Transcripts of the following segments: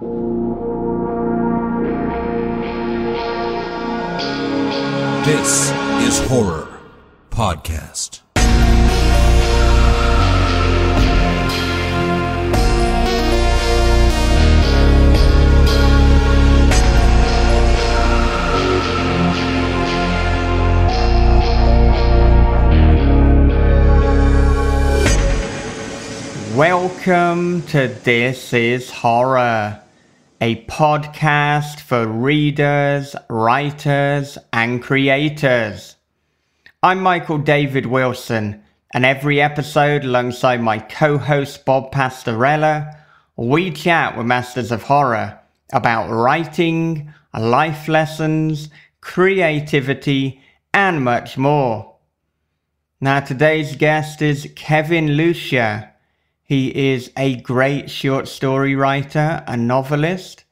This is Horror Podcast. Welcome to This is Horror, a podcast for readers, writers, and creators. I'm Michael David Wilson, and every episode, alongside my co host Bob Pastorella, we chat with masters of horror about writing, life lessons, creativity, and much more. Now, today's guest is Kevin Lucia. He is a great short story writer, a novelist,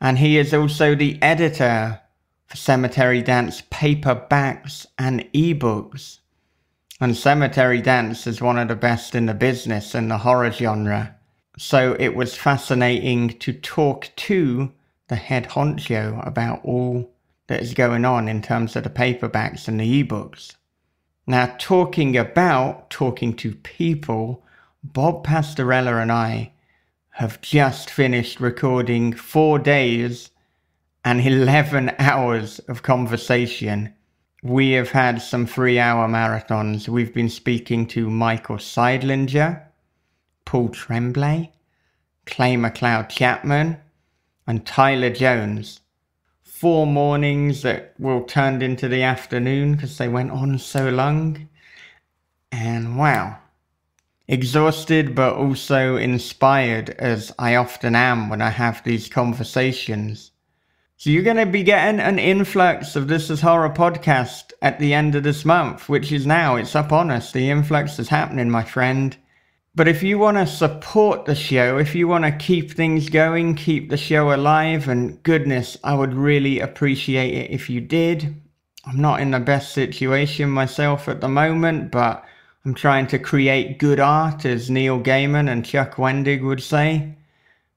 and he is also the editor for Cemetery Dance paperbacks and ebooks. And Cemetery Dance is one of the best in the business in the horror genre. So it was fascinating to talk to the head honcho about all that is going on in terms of the paperbacks and the ebooks. Now, talking about talking to people Bob Pastorella and I have just finished recording four days and 11 hours of conversation. We have had some three hour marathons. We've been speaking to Michael Seidlinger, Paul Tremblay, Clay McLeod Chapman, and Tyler Jones. Four mornings that will turned into the afternoon because they went on so long. And wow, exhausted but also inspired as I often am when I have these conversations. So you're going to be getting an influx of This is Horror podcast at the end of this month, which is now, it's up on us. The influx is happening, my friend. But if you want to support the show, if you want to keep things going, keep the show alive, and goodness, I would really appreciate it if you did. I'm not in the best situation myself at the moment, but I'm trying to create good art, as Neil Gaiman and Chuck Wendig would say.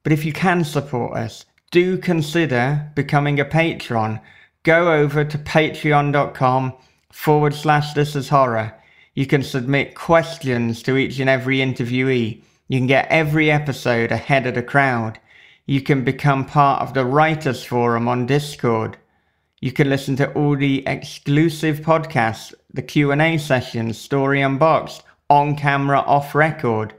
But if you can support us, do consider becoming a patron. Go over to patreon.com forward slash this is horror. You can submit questions to each and every interviewee. You can get every episode ahead of the crowd. You can become part of the Writers Forum on Discord. You can listen to all the exclusive podcasts, the Q&A sessions, Story Unboxed, on camera, off record.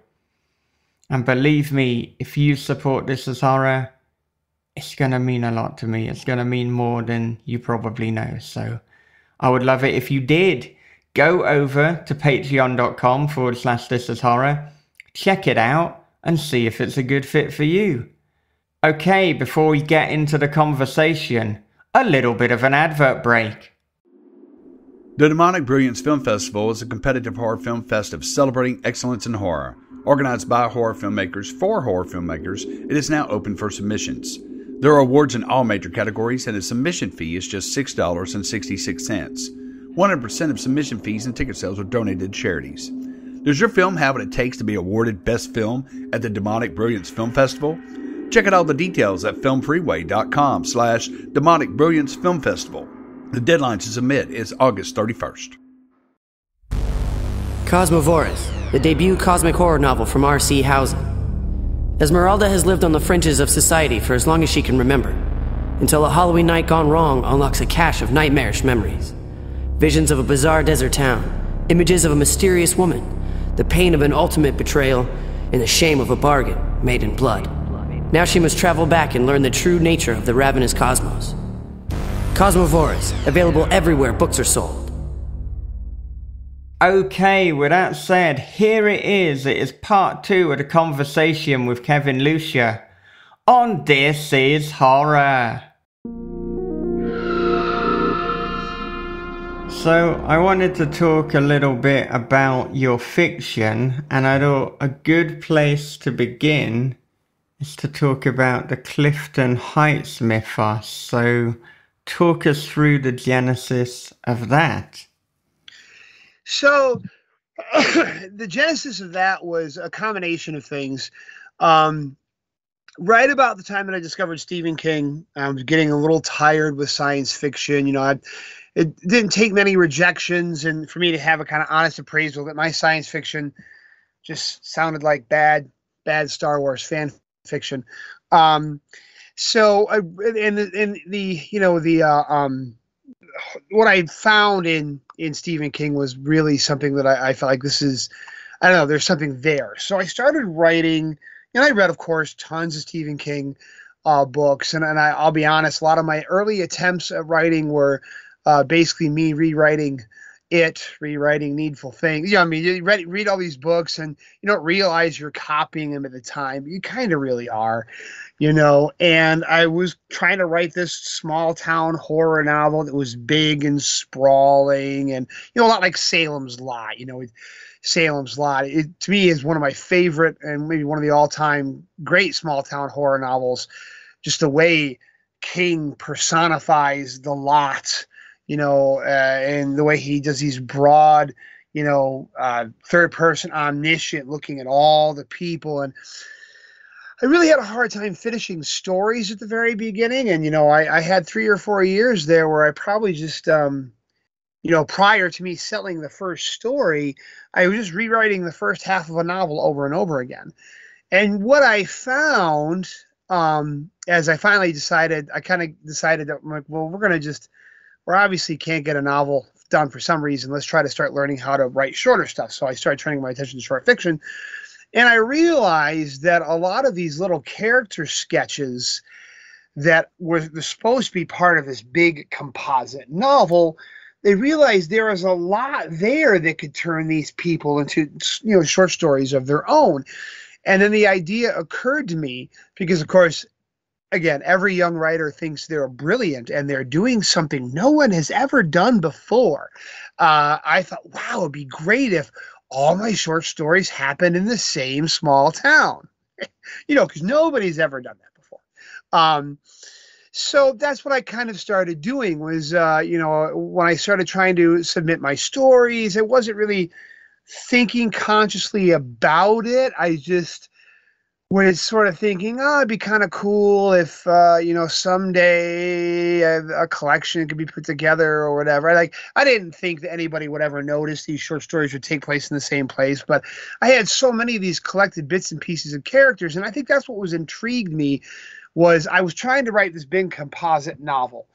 And believe me, if you support This is Horror, it's going to mean a lot to me. It's going to mean more than you probably know. So I would love it if you did. Go over to patreon.com forward slash this is horror, check it out, and see if it's a good fit for you. Okay, before we get into the conversation, a little bit of an advert break. The Demonic Brilliance Film Festival is a competitive horror film festival celebrating excellence in horror. Organized by horror filmmakers for horror filmmakers, it is now open for submissions. There are awards in all major categories, and the submission fee is just $6.66. 100% of submission fees and ticket sales are donated to charities. Does your film have what it takes to be awarded Best Film at the Demonic Brilliance Film Festival? Check out all the details at filmfreeway.com slash demonic brilliance film festival. The deadline to submit is August 31st. Cosmovorous, the debut cosmic horror novel from R.C. Housen. Esmeralda has lived on the fringes of society for as long as she can remember, until a Halloween night gone wrong unlocks a cache of nightmarish memories. Visions of a bizarre desert town, images of a mysterious woman, the pain of an ultimate betrayal, and the shame of a bargain made in blood. Now she must travel back and learn the true nature of the ravenous cosmos. Cosmovorous, available everywhere books are sold. Okay, with that said, here it is. It is part two of the conversation with Kevin Lucia on This Is Horror. So, I wanted to talk a little bit about your fiction, and I thought a good place to begin is to talk about the Clifton Heights mythos. So, talk us through the genesis of that. So, the genesis of that was a combination of things. Um, right about the time that I discovered Stephen King, I was getting a little tired with science fiction. You know, I, it didn't take many rejections, and for me to have a kind of honest appraisal that my science fiction just sounded like bad, bad Star Wars fan fiction. Um, so, I, and and the you know the uh, um, what I found in in Stephen King was really something that I, I felt like this is I don't know there's something there. So I started writing and I read, of course, tons of Stephen King uh, books. And, and I, will be honest, a lot of my early attempts at writing were uh, basically me rewriting it, rewriting needful things. You know, I mean, you read, read all these books and you don't realize you're copying them at the time. You kind of really are, you know. And I was trying to write this small town horror novel that was big and sprawling and, you know, a lot like Salem's Lot, you know. Salem's Lot. It to me is one of my favorite and maybe one of the all-time great small town horror novels. Just the way King personifies the lot, you know, uh, and the way he does these broad, you know, uh, third-person omniscient, looking at all the people and. I really had a hard time finishing stories at the very beginning, and you know, I, I had three or four years there where I probably just um, you know, prior to me selling the first story, I was just rewriting the first half of a novel over and over again. And what I found, um, as I finally decided, I kind of decided that, I'm like, well, we're going to just, we obviously can't get a novel done for some reason. Let's try to start learning how to write shorter stuff. So I started turning my attention to short fiction. And I realized that a lot of these little character sketches that were supposed to be part of this big composite novel they realized there was a lot there that could turn these people into you know short stories of their own and then the idea occurred to me because of course again every young writer thinks they're brilliant and they're doing something no one has ever done before. Uh, i thought wow it'd be great if all my short stories happened in the same small town. You know because nobody's ever done that before. Um, so that's what I kind of started doing was, uh, you know, when I started trying to submit my stories, it wasn't really thinking consciously about it. I just was sort of thinking, oh, it'd be kind of cool if, uh, you know, someday a, a, collection could be put together or whatever. Like, I didn't think that anybody would ever notice these short stories would take place in the same place, but I had so many of these collected bits and pieces of characters, and I think that's what was intrigued me was I was trying to write this big composite novel.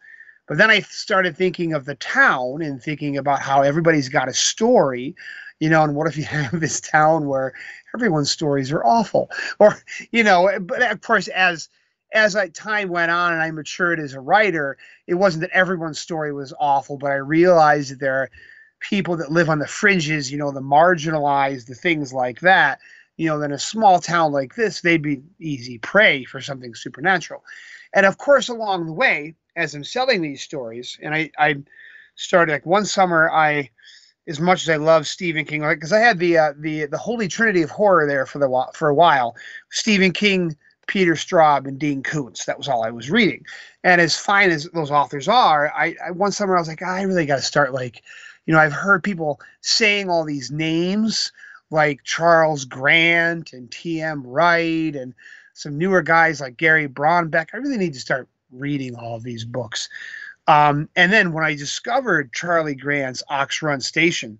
But then I started thinking of the town and thinking about how everybody's got a story, you know, and what if you have this town where everyone's stories are awful? Or, you know, but of course, as as I, time went on and I matured as a writer, it wasn't that everyone's story was awful, but I realized that there are people that live on the fringes, you know, the marginalized, the things like that, you know, than a small town like this, they'd be easy prey for something supernatural. And of course, along the way, as I'm selling these stories, and I, I started like one summer, I, as much as I love Stephen King, like because I had the uh, the the holy trinity of horror there for the for a while, Stephen King, Peter Straub, and Dean Koontz. That was all I was reading. And as fine as those authors are, I, I one summer I was like, I really got to start like, you know, I've heard people saying all these names like Charles Grant and T.M. Wright and some newer guys like Gary Braunbeck. I really need to start reading all these books. Um, and then when I discovered Charlie Grant's Ox Run Station,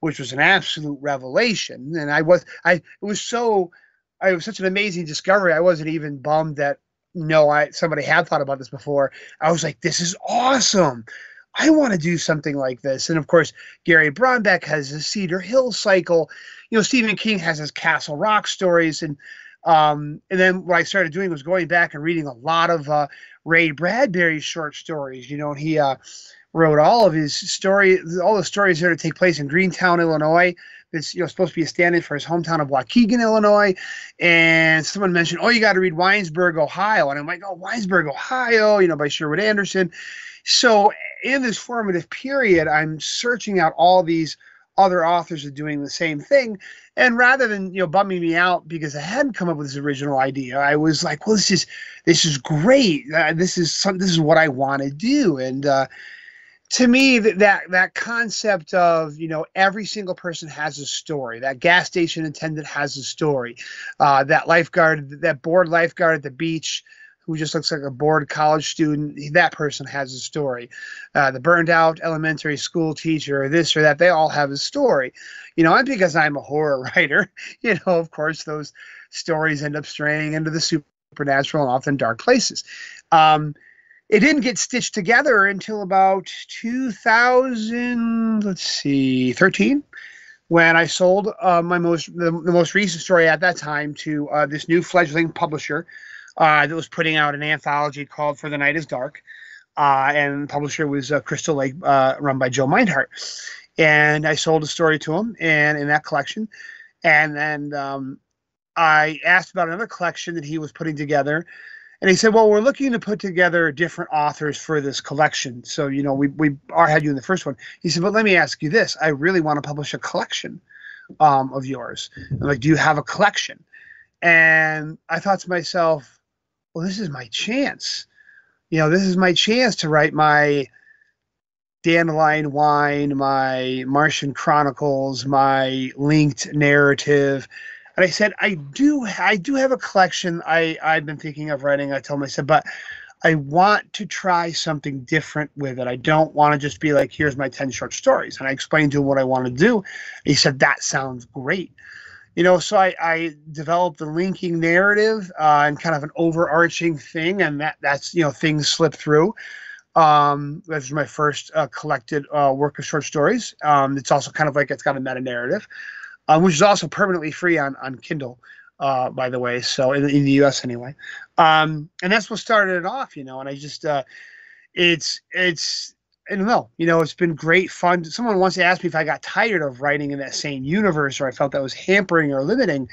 which was an absolute revelation, and I was I it was so I was such an amazing discovery. I wasn't even bummed that no, I somebody had thought about this before. I was like, this is awesome. I want to do something like this. And of course, Gary Braunbeck has his Cedar Hill cycle. You know, Stephen King has his Castle Rock stories. And um, and then what I started doing was going back and reading a lot of uh, Ray Bradbury's short stories. You know, he uh, wrote all of his story, all the stories that take place in Greentown, Illinois. It's you know supposed to be a stand-in for his hometown of Waukegan, Illinois. And someone mentioned, oh, you got to read Winesburg, Ohio, and I'm like, oh, Winesburg, Ohio, you know, by Sherwood Anderson. So in this formative period, I'm searching out all these other authors are doing the same thing. And rather than you know bumming me out because I hadn't come up with this original idea, I was like, well, this is this is great. Uh, this is some this is what I want to do. And uh, to me that, that that concept of you know every single person has a story that gas station attendant has a story uh, that lifeguard that bored lifeguard at the beach who just looks like a bored college student that person has a story. Uh, the burned out elementary school teacher or this or that they all have a story. You know and because i'm a horror writer you know of course those stories end up straying into the supernatural and often dark places. Um, it didn't get stitched together until about 2000 let's see 13 when i sold uh, my most the, the, most recent story at that time to uh, this new fledgling publisher uh, that was putting out an anthology called for the night is dark uh, and the publisher was uh, crystal lake uh, run by joe Mynhardt and i sold a story to him and in that collection and then um, i asked about another collection that he was putting together and he said, "Well, we're looking to put together different authors for this collection. So, you know, we we are had you in the first one." He said, "But let me ask you this: I really want to publish a collection um, of yours. I'm like, do you have a collection?" And I thought to myself, "Well, this is my chance. You know, this is my chance to write my." Dandelion Wine, my Martian Chronicles, my linked narrative, and I said, I do, I do have a collection I I've been thinking of writing. I told said, but I want to try something different with it. I don't want to just be like, here's my 10 short stories. And I explained to him what I want to do. He said, that sounds great. You know, so I, I developed the linking narrative uh, and kind of an overarching thing. And that that's, you know, things slip through. Um, that's my first uh, collected uh, work of short stories. Um, it's also kind of like it's got a meta narrative um, which is also permanently free on on Kindle, uh, by the way. So in, in the U.S. anyway, um, and that's what started it off, you know. And I just, uh, it's it's I don't know, you know, it's been great fun. Someone once asked me if I got tired of writing in that same universe, or I felt that was hampering or limiting,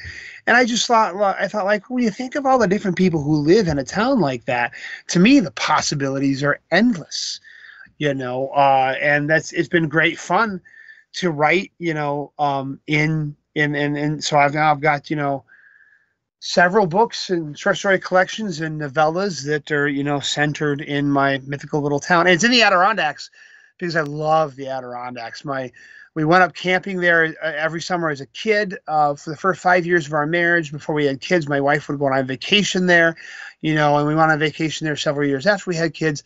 and I just thought, well, I thought like when you think of all the different people who live in a town like that, to me the possibilities are endless, you know, uh, and that's it's been great fun to write, you know, um, in in and so I've now I've got you know several books and short story collections and novellas that are you know centered in my mythical little town. And it's in the Adirondacks because I love the Adirondacks. My we went up camping there uh, every summer as a kid uh, for the first five years of our marriage. Before we had kids, my wife would go on vacation there, you know, and we went on vacation there several years after we had kids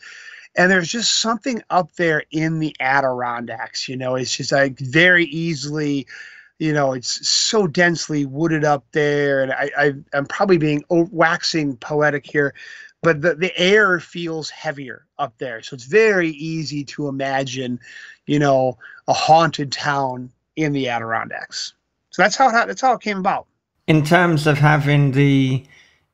and there's just something up there in the Adirondacks. You know, it's just like very easily, you know, it's so densely wooded up there, and I, I am probably being waxing poetic here, but the the air feels heavier up there, so it's very easy to imagine, you know, a haunted town in the Adirondacks. So that's how it, that's how it came about. In terms of having the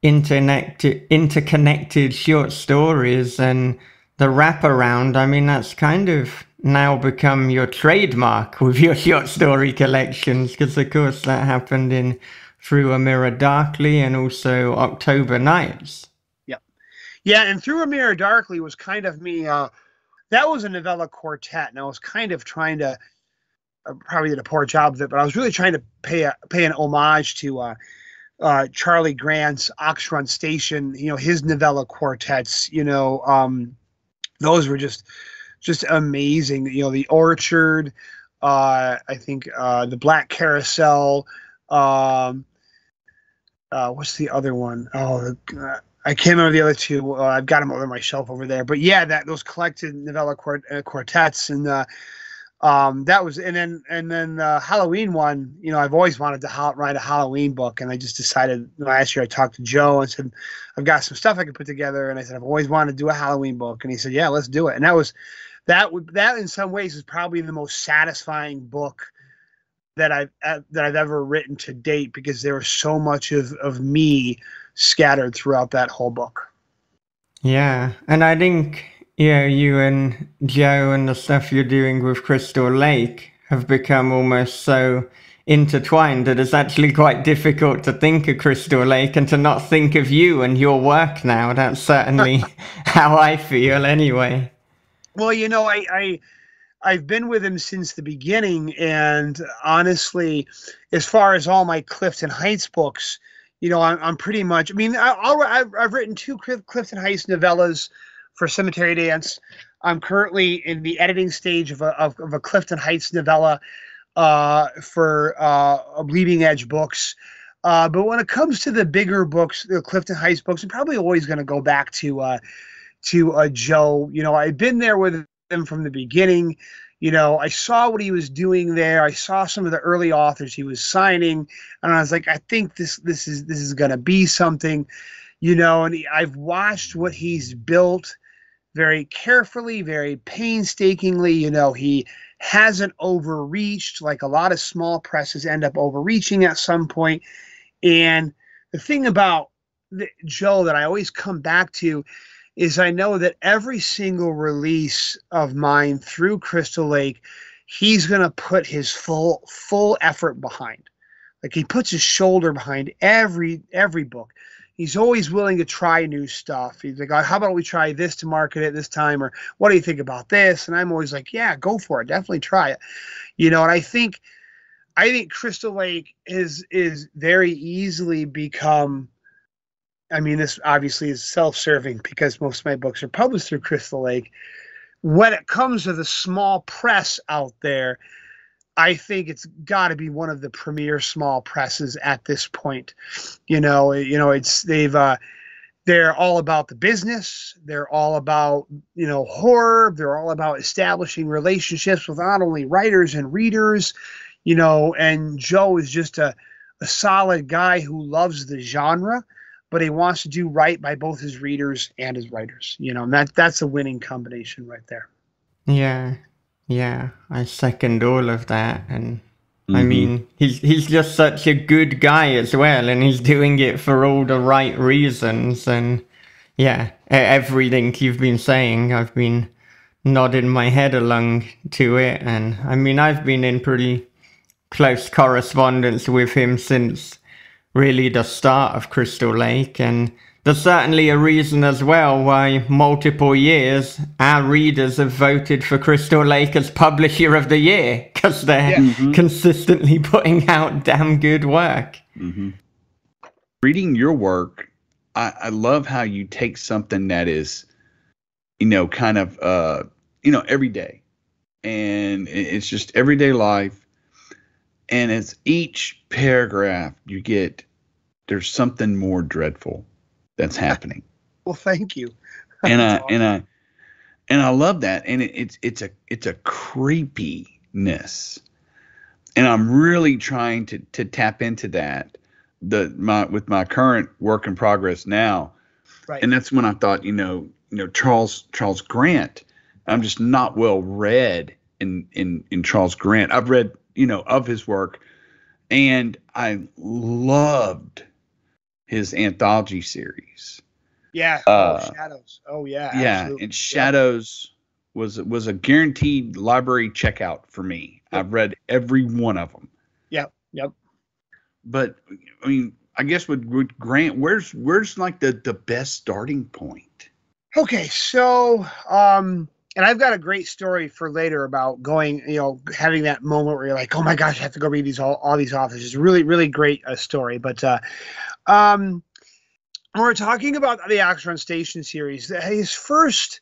interconnected interconnected short stories and the wraparound, I mean, that's kind of now become your trademark with your short story collections, because of course that happened in Through a Mirror Darkly and also October Nights. Yeah. Yeah, and Through a Mirror Darkly was kind of me, uh, that was a novella quartet, and I was kind of trying to, probably did a poor job of it, but I was really trying to pay a, pay an homage to uh, uh, Charlie Grant's Ox Run Station, you know, his novella quartets, you know, um, those were just just amazing. You know, the orchard, uh, I think uh, the Black Carousel. Um, uh, what's the other one? Oh, uh, I can't remember the other two. Uh, I've got them over my shelf over there. But yeah, that those collected novella quart- uh, quartets and uh, um, that was and then and then the Halloween one. You know, I've always wanted to ha- write a Halloween book, and I just decided last year. I talked to Joe and said, "I've got some stuff I could put together," and I said, "I've always wanted to do a Halloween book," and he said, "Yeah, let's do it." And that was that would that in some ways is probably the most satisfying book that I've uh, that I've ever written to date because there was so much of of me scattered throughout that whole book. Yeah, and I think yeah, you and Joe and the stuff you're doing with Crystal Lake have become almost so intertwined that it's actually quite difficult to think of Crystal Lake and to not think of you and your work now. That's certainly how I feel anyway. Well, you know, I, I I've been with him since the beginning, and honestly, as far as all my Clifton Heights books, you know, I'm, I'm pretty much. I mean, I, have I've written two Clifton Heights novellas for Cemetery Dance. I'm currently in the editing stage of a, of, of a Clifton Heights novella uh, for uh, Bleeding Edge Books. Uh, but when it comes to the bigger books, the Clifton Heights books, I'm probably always going to go back to uh, to uh, Joe. You know, I've been there with him from the beginning. You know, I saw what he was doing there. I saw some of the early authors he was signing, and I was like, I think this this is this is going to be something. You know, and he, I've watched what he's built very carefully, very painstakingly. You know, he hasn't overreached like a lot of small presses end up overreaching at some point. And the thing about Joe that I always come back to is I know that every single release of mine through Crystal Lake, he's going to put his full full effort behind. Like he puts his shoulder behind every every book. He's always willing to try new stuff. He's like, oh, "How about we try this to market it this time?" Or, "What do you think about this?" And I'm always like, "Yeah, go for it. Definitely try it." You know, and I think I think Crystal Lake is is very easily become. I mean, this obviously is self-serving because most of my books are published through Crystal Lake. When it comes to the small press out there, I think it's got to be one of the premier small presses at this point. You know, you know, it's they've uh, they're all about the business. They're all about you know horror. They're all about establishing relationships with not only writers and readers you know, and Joe is just a, a solid guy who loves the genre, but he wants to do right by both his readers and his writers. You know, and that that's a winning combination right there. Yeah, yeah, I second all of that, and mm-hmm. I mean, he's he's just such a good guy as well, and he's doing it for all the right reasons, and yeah, everything you've been saying, I've been nodding my head along to it, and I mean, I've been in pretty close correspondence with him since really the start of Crystal Lake, and there's certainly a reason as well why multiple years our readers have voted for Crystal Lake as Publisher of the Year because they're yeah. mm-hmm. consistently putting out damn good work. Mm-hmm. Reading your work, I, I love how you take something that is, you know, kind of, uh, you know, every day, and it's just everyday life and it's each paragraph you get there's something more dreadful that's happening. Well thank you. And i awesome. and i and i love that. And it, it's it's a it's a creepiness. And i'm really trying to to tap into that the my with my current work in progress now. Right. And that's when i thought you know you know charles charles grant i'm just not well read in in in charles grant. I've read you know, of his work. And I loved his anthology series. Yeah. Oh, uh, Shadows. Oh yeah. Yeah. Absolutely. And Shadows yeah. was was a guaranteed library checkout for me. Yep. I've read every one of them. Yep. Yep. But I mean, I guess with, with Grant, where's where's like the the best starting point? Okay, so um and I've got a great story for later about going, you know, having that moment where you're like, oh my gosh, I have to go read these all, all these authors. It's really, really great uh, story. But uh, um, we're talking about the Oxrun Station series. His first,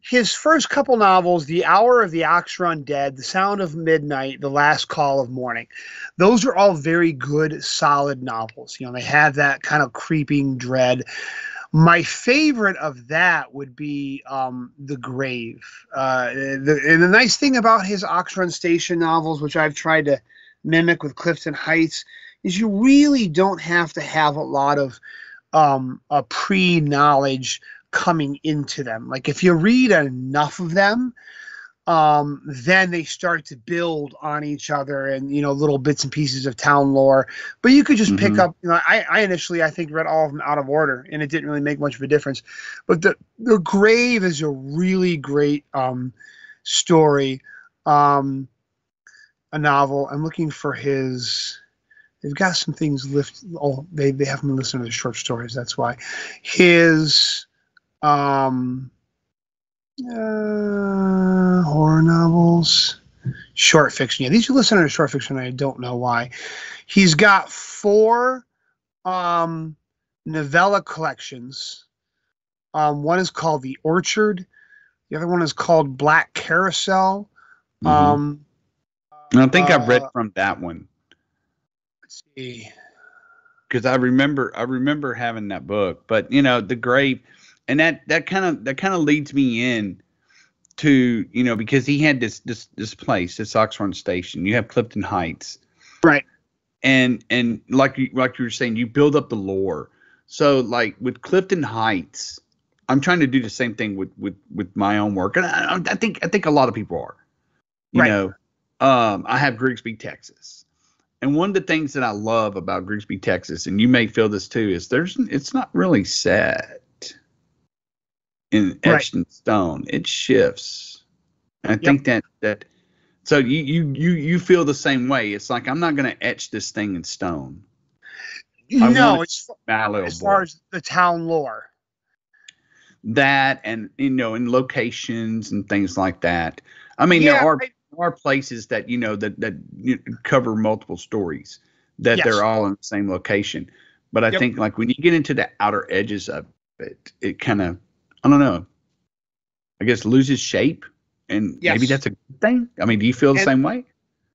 his first couple novels, The Hour of the Oxrun Dead, The Sound of Midnight, The Last Call of Mourning, those are all very good, solid novels. You know, they have that kind of creeping dread. My favorite of that would be um, The Grave. Uh, the, and the nice thing about his Oxrun Station novels, which I've tried to mimic with Clifton Heights, is you really don't have to have a lot of um, a pre knowledge coming into them. Like if you read enough of them, um, then they start to build on each other and you know little bits and pieces of town lore. But you could just mm-hmm. pick up. You know, I, I initially I think read all of them out of order, and it didn't really make much of a difference. But the the grave is a really great um, story, um, a novel. I'm looking for his. They've got some things lift. Oh, they they have me listen to the short stories. That's why his. Um, uh, horror novels, short fiction. Yeah, these are listening to short fiction. I don't know why. He's got four um, novella collections. Um, one is called The Orchard. The other one is called Black Carousel. Mhm. Um, I think I've read uh, from that one let's see. because I remember I remember having that book. But you know, the grave, and that that kind of that kind of leads me in to you know because he had this this this place, this Oxrun Station. You have Clifton Heights, Right. and and like you like you were saying, you build up the lore. So like with Clifton Heights, I'm trying to do the same thing with with with my own work, and I, I think I think a lot of people are. You Right. know, um, I have Grigsby, Texas, and one of the things that I love about Grigsby, Texas, and you may feel this too, is there's it's not really set in Right. etched in stone. It shifts. And I Yep. think that that so you you you you feel the same way. It's like I'm not going to etch this thing in stone. I no, it's Malleable. as far as the town lore. that and you know in locations and things like that. I mean Yeah, there are I- there are places that you know that that cover multiple stories that Yes. they're all in the same location. But I Yep. think like when you get into the outer edges of it, it kind of I don't know. I guess loses shape, and maybe that's a good thing. I mean, do you feel the And- same way?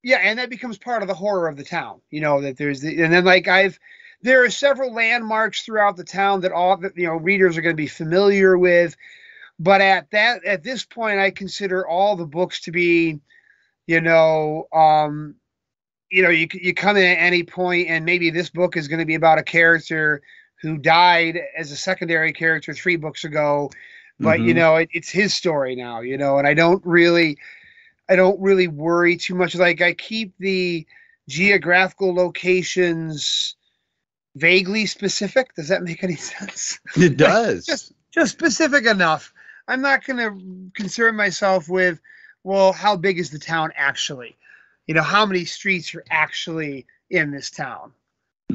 Yeah, and that becomes part of the horror of the town. You know that there's the, and then like I've there are several landmarks throughout the town that all that you know readers are going to be familiar with, but at that at this point, I consider all the books to be, you know, um, you know, you you come in at any point, and maybe this book is going to be about a character who died as a secondary character three books ago, but you Mhm. know, it, it's his story now. You know, and I don't really. I don't really worry too much. Like I keep the geographical locations vaguely specific. Does that make any sense? it does. Just just specific enough. I'm not going to concern myself with, well, how big is the town actually? You know, how many streets are actually in this town?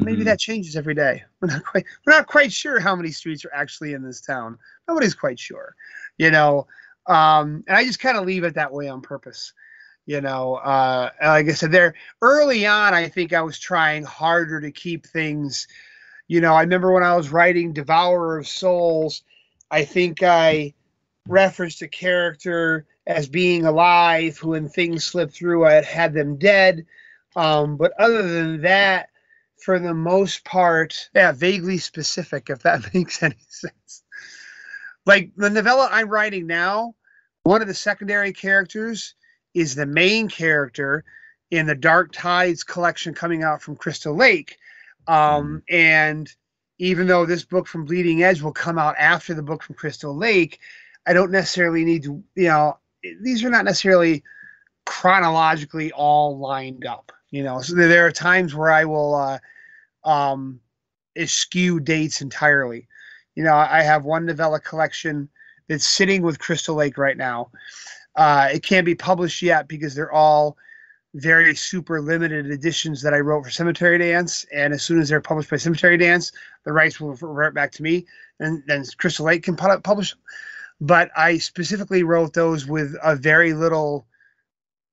Maybe Mhm. that changes every day. We're not quite we're not quite sure how many streets are actually in this town. Nobody's quite sure. You know, um, and I just kind of leave it that way on purpose. You know, uh, like I said, there early on, I think I was trying harder to keep things. You know, I remember when I was writing Devourer of Souls, I think I referenced a character as being alive, who, when things slipped through, I had had them dead. Um, but other than that, for the most part, yeah, vaguely specific, if that makes any sense. Like the novella I'm writing now, one of the secondary characters is the main character in the Dark Tides collection coming out from Crystal Lake. Um, and even though this book from Bleeding Edge will come out after the book from Crystal Lake, I don't necessarily need to, you know, these are not necessarily chronologically all lined up, you know. So there are times where I will uh, um, eschew dates entirely. You know, I have one novella collection that's sitting with Crystal Lake right now. Uh, it can't be published yet because they're all very super limited editions that I wrote for Cemetery Dance. And as soon as they're published by Cemetery Dance, the rights will revert back to me, and then Crystal Lake can publish them. But I specifically wrote those with a very little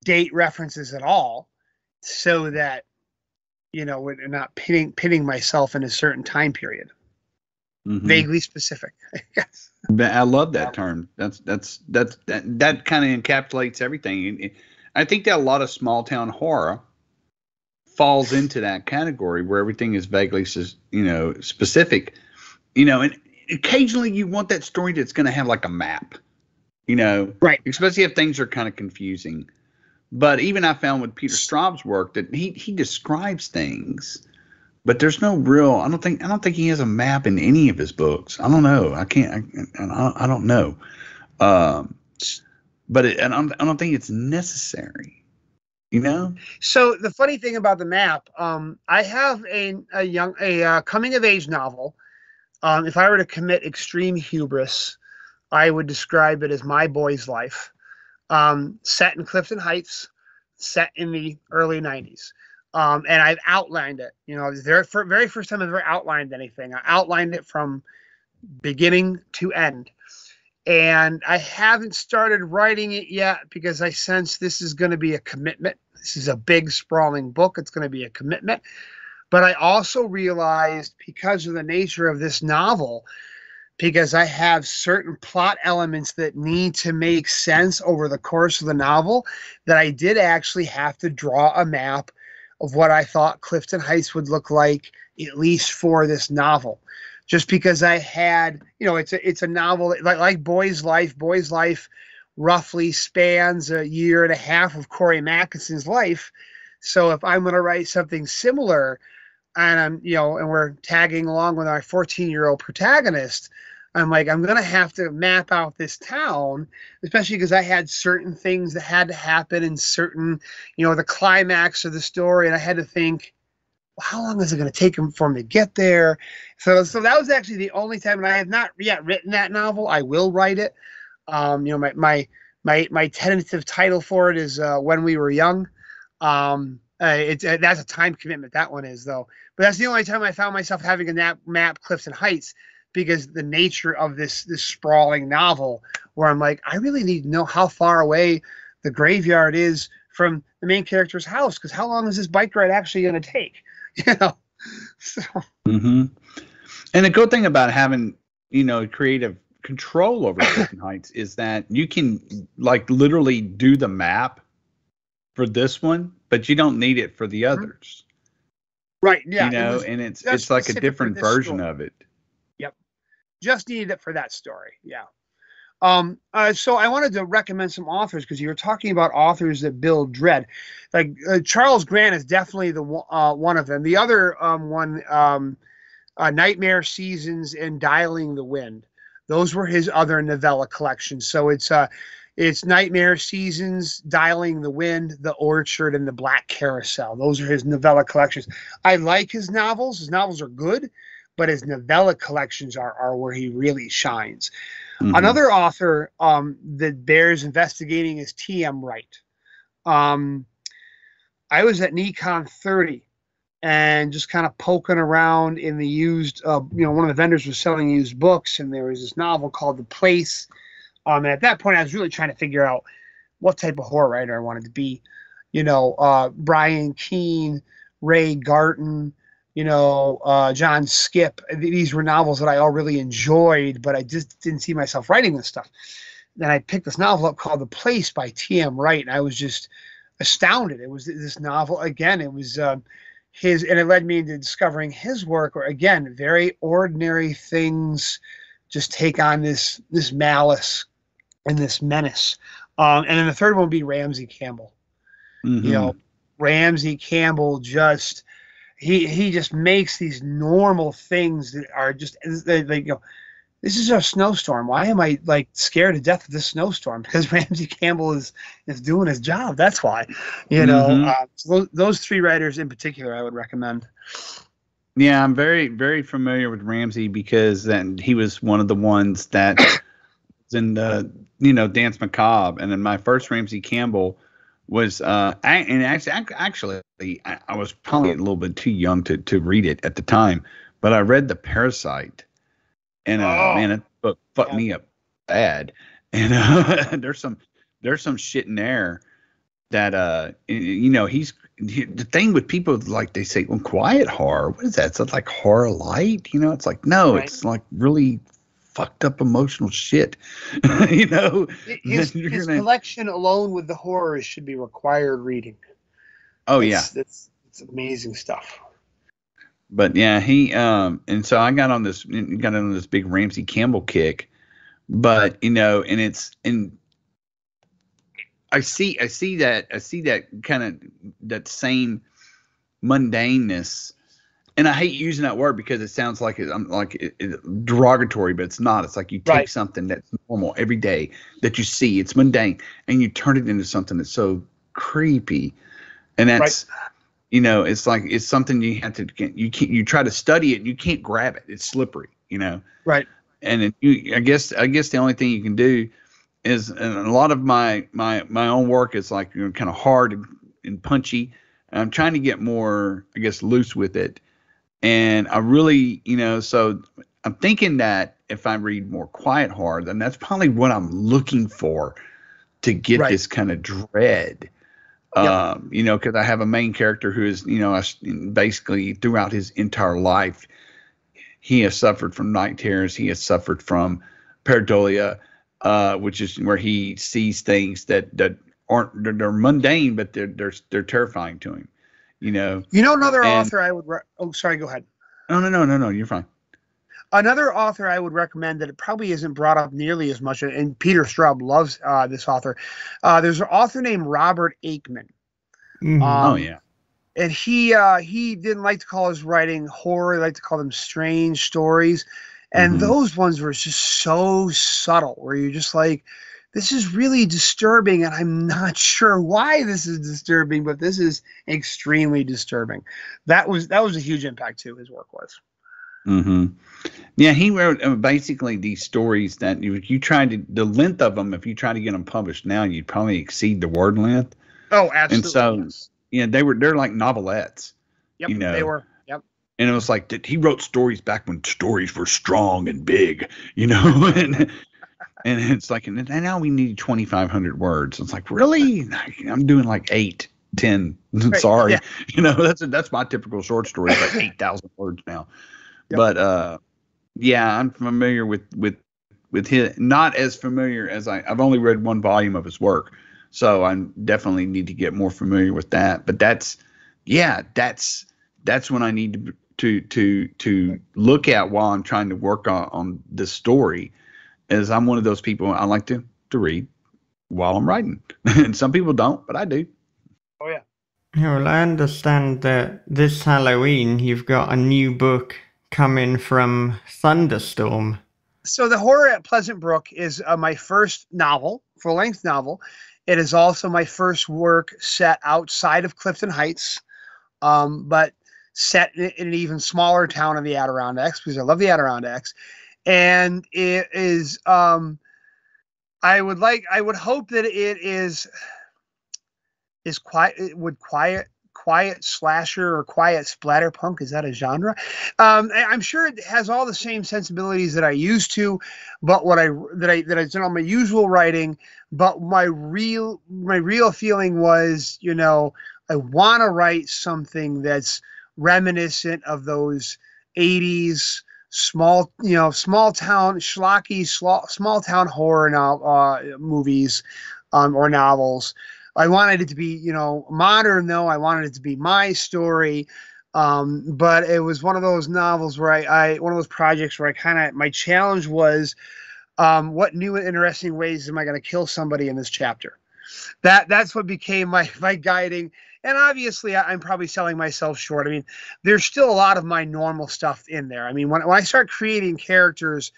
date references at all, so that you know we're not pinning pinning myself in a certain time period. Mhm. Vaguely specific. yes. But I love that term. That's that's that's that that kind of encapsulates everything. I think that a lot of small town horror falls into that category where everything is vaguely, you know, specific. You know, and occasionally you want that story that's going to have like a map. You know, Right. Especially if things are kind of confusing. But even I found with Peter Straub's work that he he describes things, but there's no real. I don't think I don't think he has a map in any of his books. I don't know. I can't. I, I, don't know. Um, but it, and I don't, I don't think it's necessary. You know. So the funny thing about the map, um, I have a a young a uh, coming of age novel. Um, if I were to commit extreme hubris, I would describe it as my boy's life, um, set in Clifton Heights, set in the early '90s. Um, and I've outlined it. You know, it's the very, very first time I've ever outlined anything. I outlined it from beginning to end. And I haven't started writing it yet because I sense this is going to be a commitment. This is a big, sprawling book. It's going to be a commitment. But I also realized because of the nature of this novel because I have certain plot elements that need to make sense over the course of the novel that I did actually have to draw a map of what I thought Clifton Heights would look like, at least for this novel. Just because I had, you know, it's a it's a novel like like Boy's Life. Boy's Life roughly spans a year and a half of Cory Mackenson's life. So if I'm going to write something similar, and I'm, you know, and we're tagging along with our 14 year old protagonist, I'm like, I'm to have to map out this town, especially because I had certain things that had to happen in certain, you know, the climax of the story. And I had to think, well, how long is it to take him for him to get there? So, so that was actually the only time, and I have not yet written that novel. I will write it. Um, you know, my, my, my, my tentative title for it is uh, When We Were Young. Um, uh, it's uh, that's a time commitment. That one is though, but that's the only time I found myself having a nap, map Clifton Heights because the nature of this this sprawling novel, where I'm like, I really need to know how far away the graveyard is from the main character's house, because how long is this bike ride actually going to take? You know. So. Mm-hmm. And the good thing about having you know creative control over Clifton Heights is that you can like literally do the map for this one, but you don't need it for the Mm-hmm. others. Right. Yeah. you know, was and it's it's like a different version story. of it. Yep. Just needed it for that story. Yeah. Um, uh, so I wanted to recommend some authors because you were talking about authors that build dread. Like uh, Charles Grant is definitely the one- uh, one of them. The other um, one, um, uh, Nightmare Seasons and Dialing the Wind. Those were his other novella collections. So it's uh, it's Nightmare Seasons, Dialing the Wind, The Orchard, and The Black Carousel. Those are his novella collections. I like his novels. His novels are good but his novella collections are, are where he really shines. Mhm. Another author um, that bears investigating is T.M. Wright. Um, I was at Necon 30 and just kind of poking around in the used, uh, you know, one of the vendors was selling used books, and there was this novel called The Place. Um, and at that point, I was really trying to figure out what type of horror writer I wanted to be. You know, uh, Brian Keene, Ray Garton, you know, uh, John Skipp. These were novels that I all really enjoyed, but I just didn't see myself writing this stuff. Then I picked this novel up called The Place by T.M. Wright, and I was just astounded. It was this novel again. It was um, his, and it led me into discovering his work. Where again, very ordinary things just take on this this malice and this menace. Um, and then the third one would be Ramsey Campbell Mhm. you know ramsey campbell just he he just makes these normal things that are just they, they you know this is a snowstorm why am i like scared to death of this snowstorm because ramsey campbell is is doing his job that's why you know Mhm. uh, so those, those three writers in particular i would recommend Yeah, I'm very, very familiar with Ramsey because then he was one of the ones that the, you know, Danse Macabre. And then my first Ramsey Campbell was, uh, I, and actually, actually, I, I was probably a little bit too young to, to read it at the time, but I read The Parasite. And, uh, Oh. man, that book fucked Yeah. me up bad. And uh, there's some, there's some shit in there that, uh, you know, he's, he- the thing with people like they say, well, quiet horror. What is that? It's like horror light, you know? It's like no, Right. it's like really fucked up emotional shit, you know? his, his gonna- collection alone with the horrors should be required reading. Oh yeah, it's, it's, it's amazing stuff. But yeah, he um, and so I got on this got on this big Ramsey Campbell kick, but you know, and it's and I see I see that I see that kind of that same mundaneness and I hate using that word because it sounds like it, I'm like it, it, derogatory, but it's not. It's like you take Right. something that's normal every day that you see, it's mundane, and you turn it into something that's so creepy, and that's you know, it's like it's something you have to you can't you try to study it, and you can't grab it. It's slippery, you know right and you, I guess I guess the only thing you can do is and a lot of my my my own work is like you know, kind of hard and, and punchy. And I'm trying to get more, I guess, loose with it. And I really, you know, so I'm thinking that if I read more quiet horror, then that's probably what I'm looking for to get Right. this kind of dread. Yep. Um, you know, because I have a main character who is, you know, basically throughout his entire life, he has suffered from night terrors. He has suffered from pareidolia, uh, which is where he sees things that that aren't they're, they're mundane, but they're they're they're terrifying to him. You know. You know another And- author I would. Re- oh, sorry. Go ahead. No, no, no, no, no. You're fine. Another author I would recommend that it probably isn't brought up nearly as much, and Peter Straub loves uh, this author. Uh, there's an author named Robert Aickman. Mhm. Um, oh yeah. and he uh he didn't like to call his writing horror he liked to call them strange stories and Mhm. those ones were just so subtle where you're just like this is really disturbing and i'm not sure why this is disturbing but this is extremely disturbing that was that was a huge impact too his work was Mm-hmm. Yeah, he wrote uh, basically these stories that you you tried to the length of them. If you try to get them published now, you'd probably exceed the word length. oh absolutely And so. Yeah, they were they're like novelettes, yep you know, they were yep and it was like that he wrote stories back when stories were strong and big, you know, and and it's like and now we need twenty five hundred words. It's like really, I'm doing like eight, ten. Right, Sorry, yeah. you know that's that's my typical short story. It's like eight thousand words now. Yep. But uh, yeah, I'm familiar with with with his. Not as familiar as I. I've only read one volume of his work, so I definitely need to get more familiar with that. But that's yeah, that's that's when I need to to to to look at while I'm trying to work on on this story. Is I'm one of those people I like to to read while I'm writing, and some people don't, but I do. oh yeah Yeah, well, I understand that this Halloween you've got a new book coming from Thunderstorm. so the horror at pleasant brook is uh, my first novel full length novel it is also my first work set outside of clifton heights um, but set in, in an even smaller town in the adirondacks because i love the adirondacks and it is um, i would like i would hope that it is is quiet it would quiet quiet slasher or quiet splatterpunk is that a genre? Um, i'm sure it has all the same sensibilities that i used to but what i that i that i did on my usual writing but my real my real feeling was you know i want to write something that's reminiscent of those 80s small you know small town schlocky small, town horror no, uh, movies um, or novels I wanted it to be, you know, modern though. I wanted it to be my story. Um, but it was one of those novels where I, I one of those projects where I kind of my challenge was um, what new and interesting ways am I going to kill somebody in this chapter? That that's what became my my guiding. And obviously, I'm probably selling myself short. I mean, there's still a lot of my normal stuff in there. I mean, when when I start creating characters,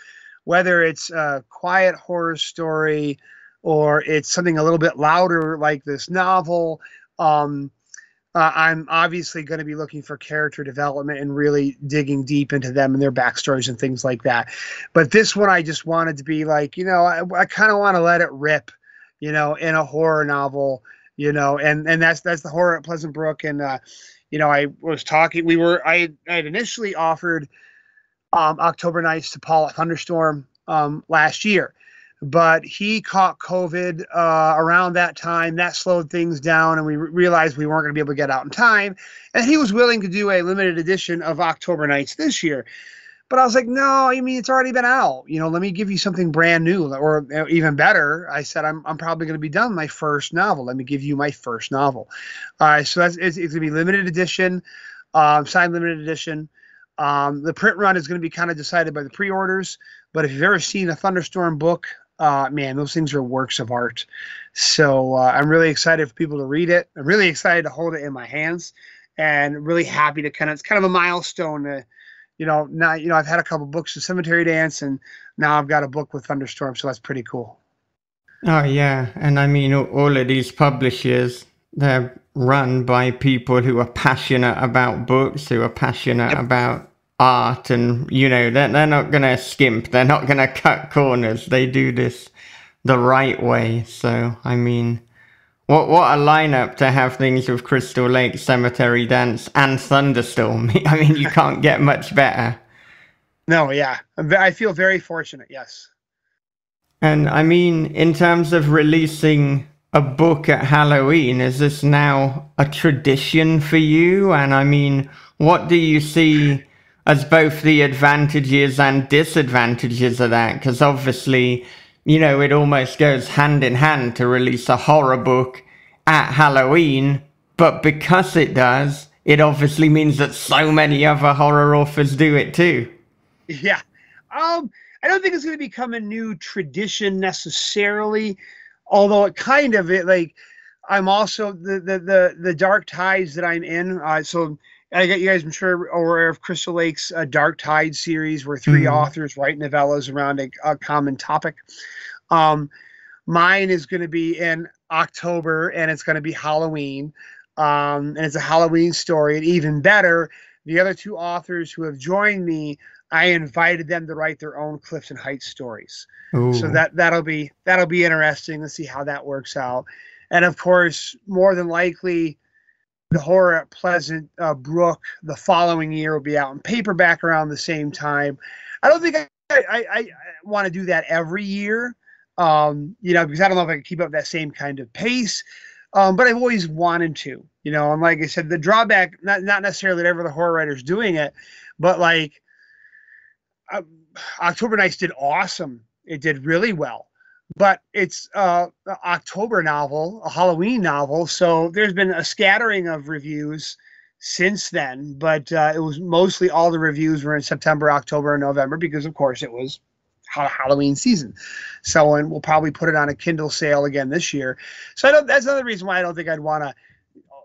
whether it's a quiet horror story or it's something a little bit louder like this novel um, uh, i'm obviously going to be looking for character development and really digging deep into them and their backstories and things like that but this one i just wanted to be like you know i, I kind of want to let it rip you know in a horror novel you know and and that's that's the horror at pleasant brook and uh, you know i was talking we were i i had initially offered um, october nights to paul at thunderstorm um, last year but he caught COVID uh, around that time. That slowed things down, and we re- realized we weren't going to be able to get out in time. And he was willing to do a limited edition of October Nights this year. But I was like, no, I mean, it's already been out. You know, let me give you something brand new, or even better. I said, I'm, I'm probably going to be done my first novel. Let me give you my first novel. All right, so that's it's, it's going to be limited edition, um, signed limited edition. Um, the print run is going to be kind of decided by the pre-orders. But if you've ever seen a Thunderstorm book, uh, man, those things are works of art. So uh, I'm really excited for people to read it. I'm really excited to hold it in my hands, and really happy to kind of. It's kind of a milestone. To, you know, now you know I've had a couple books with Cemetery Dance, and now I've got a book with Thunderstorm. So that's pretty cool. Oh yeah, and I mean all- of these publishers, they're run by people who are passionate about books, who are passionate about art, and you know they're they're not gonna skimp, they're not gonna cut corners. They do this the right way. So I mean, what what a lineup to have things with Crystal Lake, Cemetery Dance, and Thunderstorm. I mean, you can't get much better. No, yeah, I feel very fortunate. Yes. And I mean, in terms of releasing a book at Halloween, is this now a tradition for you? And I mean, what do you see as both the advantages and disadvantages of that, because obviously, you know, it almost goes hand in hand to release a horror book at Halloween, but because it does, it obviously means that so many other horror authors do it too. Yeah. Um, I don't think it's going to become a new tradition necessarily, although it kind of it like I'm also the the the, the dark tides that I'm in. Uh, so I get you guys, I'm sure, aware of Crystal Lake's uh, Dark Tide series, where 3 mm-hmm. authors write novellas around a, a common topic. Um, mine is going to be in October, and it's going to be Halloween, um, and it's a Halloween story. And even better, the other two authors who have joined me, I invited them to write their own Clifton Heights stories. Ooh. So that that'll be that'll be interesting to see how that works out. And of course, more than likely the horror at Pleasant uh, Brook the following year will be out in paperback around the same time. I don't think I, I, I, I want to do that every year, um, you know, because I don't know if I can keep up that same kind of pace. Um, but I've always wanted to, you know, and like I said, the drawback, not, not necessarily that ever the horror writer's doing it, but like uh, October Nights did awesome. It did really well but it's uh, October novel, a Halloween novel. So there's been a scattering of reviews since then, but uh, it was mostly all the reviews were in September, October, and November because, of course, it was Halloween season. So, and we'll probably put it on a Kindle sale again this year. So I don't. That's another reason why I don't think I'd want to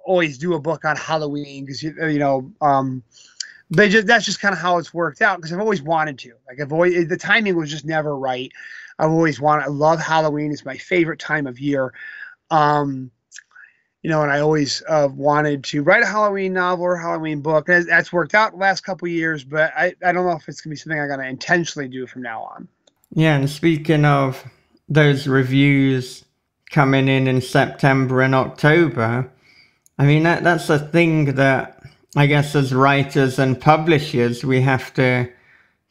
always do a book on Halloween because you you know. Um, but just, that's just kind of how it's worked out because I've always wanted to. Like I've always the timing was just never right. I've always wanted. I love Halloween. It's my favorite time of year. Um, you know, and I always uh, wanted to write a Halloween novel or Halloween book. And that's worked out the last couple years, but I, I don't know if it's gonna be something I'm gonna intentionally do from now on. Yeah, and speaking of those reviews coming in in September and October, I mean that that's a thing that I guess as writers and publishers we have to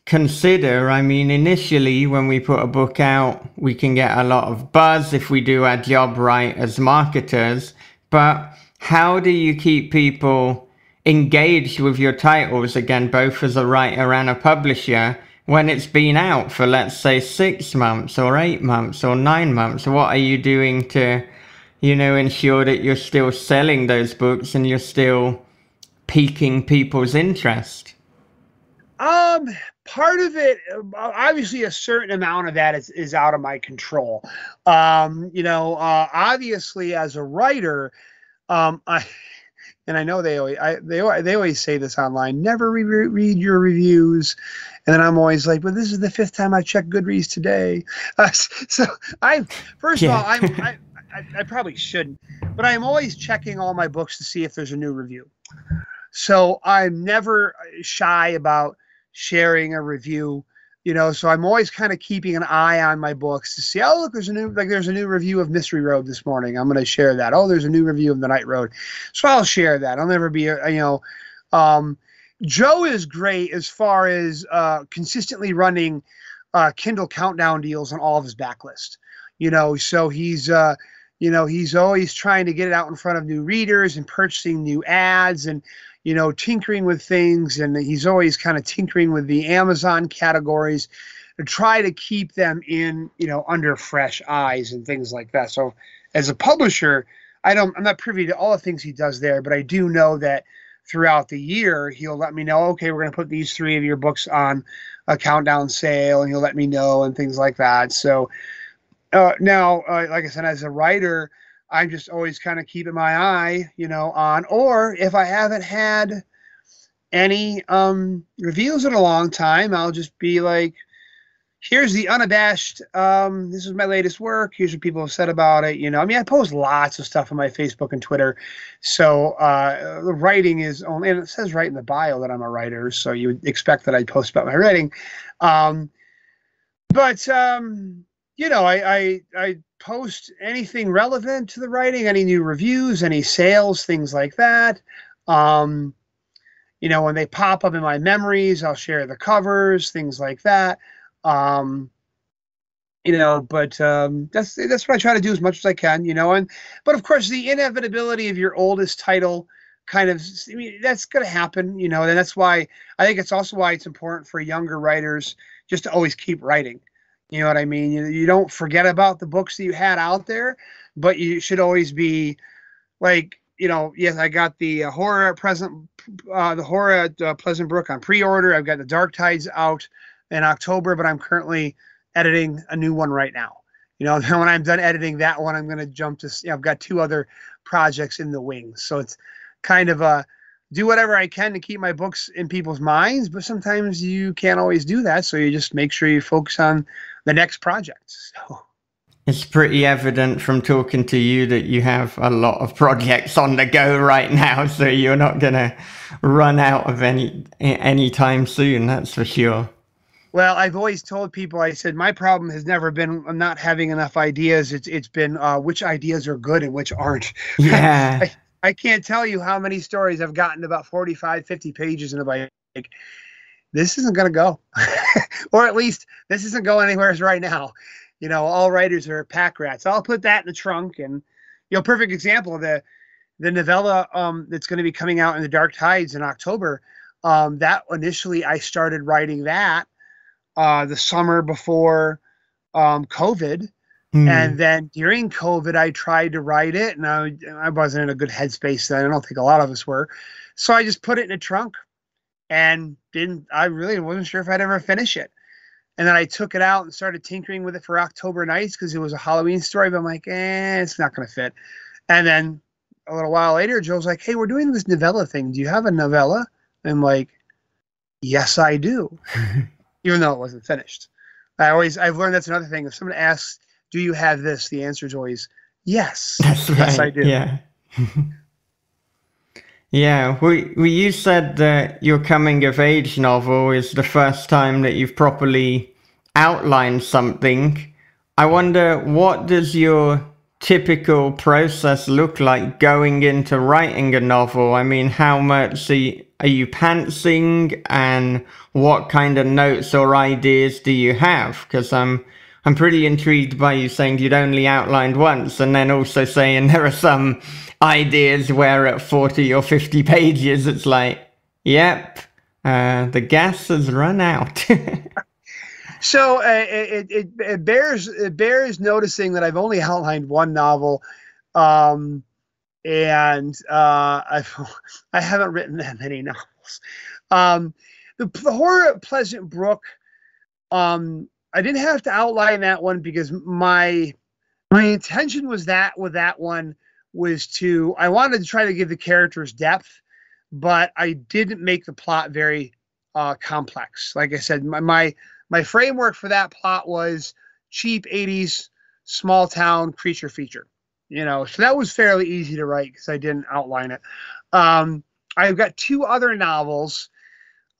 consider. I mean, initially, when we put a book out, we can get a lot of buzz if we do our job right as marketers. But how do you keep people engaged with your titles, again, both as a writer and a publisher, when it's been out for, let's say, six months or eight months or nine months? What are you doing to, you know, ensure that you're still selling those books and you're still piquing people's interest? Um, part of it obviously a certain amount of that is, is out of my control. Um, you know uh, obviously as a writer um, i and i know they always I, they, they always say this online never re- read your reviews. And then i'm always like well this is the fifth time i checked goodreads today. Uh, so i first yeah. of all I'm, I, I, I probably shouldn't but i'm always checking all my books to see if there's a new review. So i'm never shy about sharing a review you know so i'm always kind of keeping an eye on my books to see oh look there's a new like there's a new review of mystery road this morning. I'm going to share that. Oh there's a new review of the night road. So i'll share that. I'll never be a, you know um, joe is great as far as uh, consistently running uh, kindle countdown deals on all of his backlist you know so he's uh, you know he's always trying to get it out in front of new readers and purchasing new ads and you know, tinkering with things, and he's always kind of tinkering with the Amazon categories to try to keep them in, you know, under fresh eyes and things like that. So, as a publisher, I don't, I'm not privy to all the things he does there, but I do know that throughout the year he'll let me know, okay, we're going to put these three of your books on a countdown sale, and he'll let me know and things like that. So, uh, now, uh, like I said, as a writer I'm just always kind of keeping my eye, you know, on. Or if I haven't had any um, reviews in a long time, I'll just be like, here's the unabashed, um, this is my latest work. Here's what people have said about it. You know, I mean, I post lots of stuff on my Facebook and Twitter. So uh, the writing is only, and it says right in the bio that I'm a writer. So you would expect that I post about my writing. Um, but, um, you know, I, I, I post anything relevant to the writing, any new reviews, any sales, things like that. Um, you know, when they pop up in my memories, I'll share the covers, things like that. Um, you know, but um, that's that's what I try to do as much as I can. You know, and but of course, the inevitability of your oldest title kind of I mean, that's going to happen, you know, and that's why I think it's also why it's important for younger writers just to always keep writing. You know what I mean? You, you don't forget about the books that you had out there, but you should always be like, you know, yes, I got the uh, horror at present, uh, the horror at uh, Pleasant Brook on pre-order. I've got the Dark Tides out in October, but I'm currently editing a new one right now. You know, when I'm done editing that one, I'm going to jump to. You know, I've got two other projects in the wings, so it's kind of a do whatever I can to keep my books in people's minds, but sometimes you can't always do that. So you just make sure you focus on the next project. So. It's pretty evident from talking to you that you have a lot of projects on the go right now, so you're not gonna run out of any anytime soon. That's for sure. Well, I've always told people, I said my problem has never been not having enough ideas. It's it's been uh, which ideas are good and which aren't. Yeah. I, I can't tell you how many stories I've gotten about 45, 50 pages and I'm like, this isn't going to go. or at least this isn't going anywhere right now. You know, all writers are pack rats. I'll put that in the trunk. And, you know, perfect example of the, the novella um, that's going to be coming out in the Dark Tides in October. Um, that initially I started writing that uh, the summer before um, COVID Mm. And then during COVID, I tried to write it, and I, I wasn't in a good headspace then. I don't think a lot of us were. So I just put it in a trunk and didn't, I really wasn't sure if I'd ever finish it. And then I took it out and started tinkering with it for October nights because it was a Halloween story, but I'm like, eh, it's not going to fit. And then a little while later, Joe's like, hey, we're doing this novella thing. Do you have a novella? I'm like, yes, I do, even though it wasn't finished. I always, I've learned that's another thing. If someone asks, do you have this? The answer is always yes. That's right. Yes, I do. Yeah. yeah. We, we, you said that your coming of age novel is the first time that you've properly outlined something. I wonder what does your typical process look like going into writing a novel? I mean, how much are you, are you pantsing and what kind of notes or ideas do you have? Because I'm I'm pretty intrigued by you saying you'd only outlined once, and then also saying there are some ideas where at 40 or 50 pages it's like, yep, uh, the gas has run out. so uh, it, it, it, bears it bears noticing that I've only outlined one novel, um, and uh, I've I haven't written that many novels. Um, the, the horror at Pleasant Brook um, I didn't have to outline that one because my my intention was that with that one was to I wanted to try to give the characters depth, but I didn't make the plot very uh, complex. Like I said, my, my my framework for that plot was cheap 80s small town creature feature. You know, so that was fairly easy to write because I didn't outline it. Um, I've got two other novels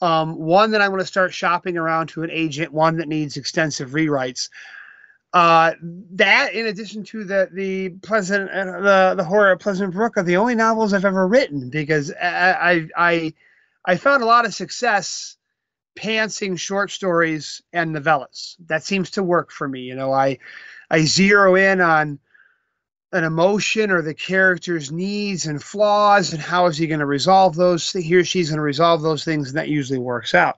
um, one that I'm going to start shopping around to an agent, one that needs extensive rewrites. Uh, that, in addition to the the Pleasant uh, the the horror of Pleasant Brook, are the only novels I've ever written because I I I found a lot of success pantsing short stories and novellas. That seems to work for me. You know, I I zero in on an emotion or the character's needs and flaws and how is he going to resolve those he or she's going to resolve those things and that usually works out.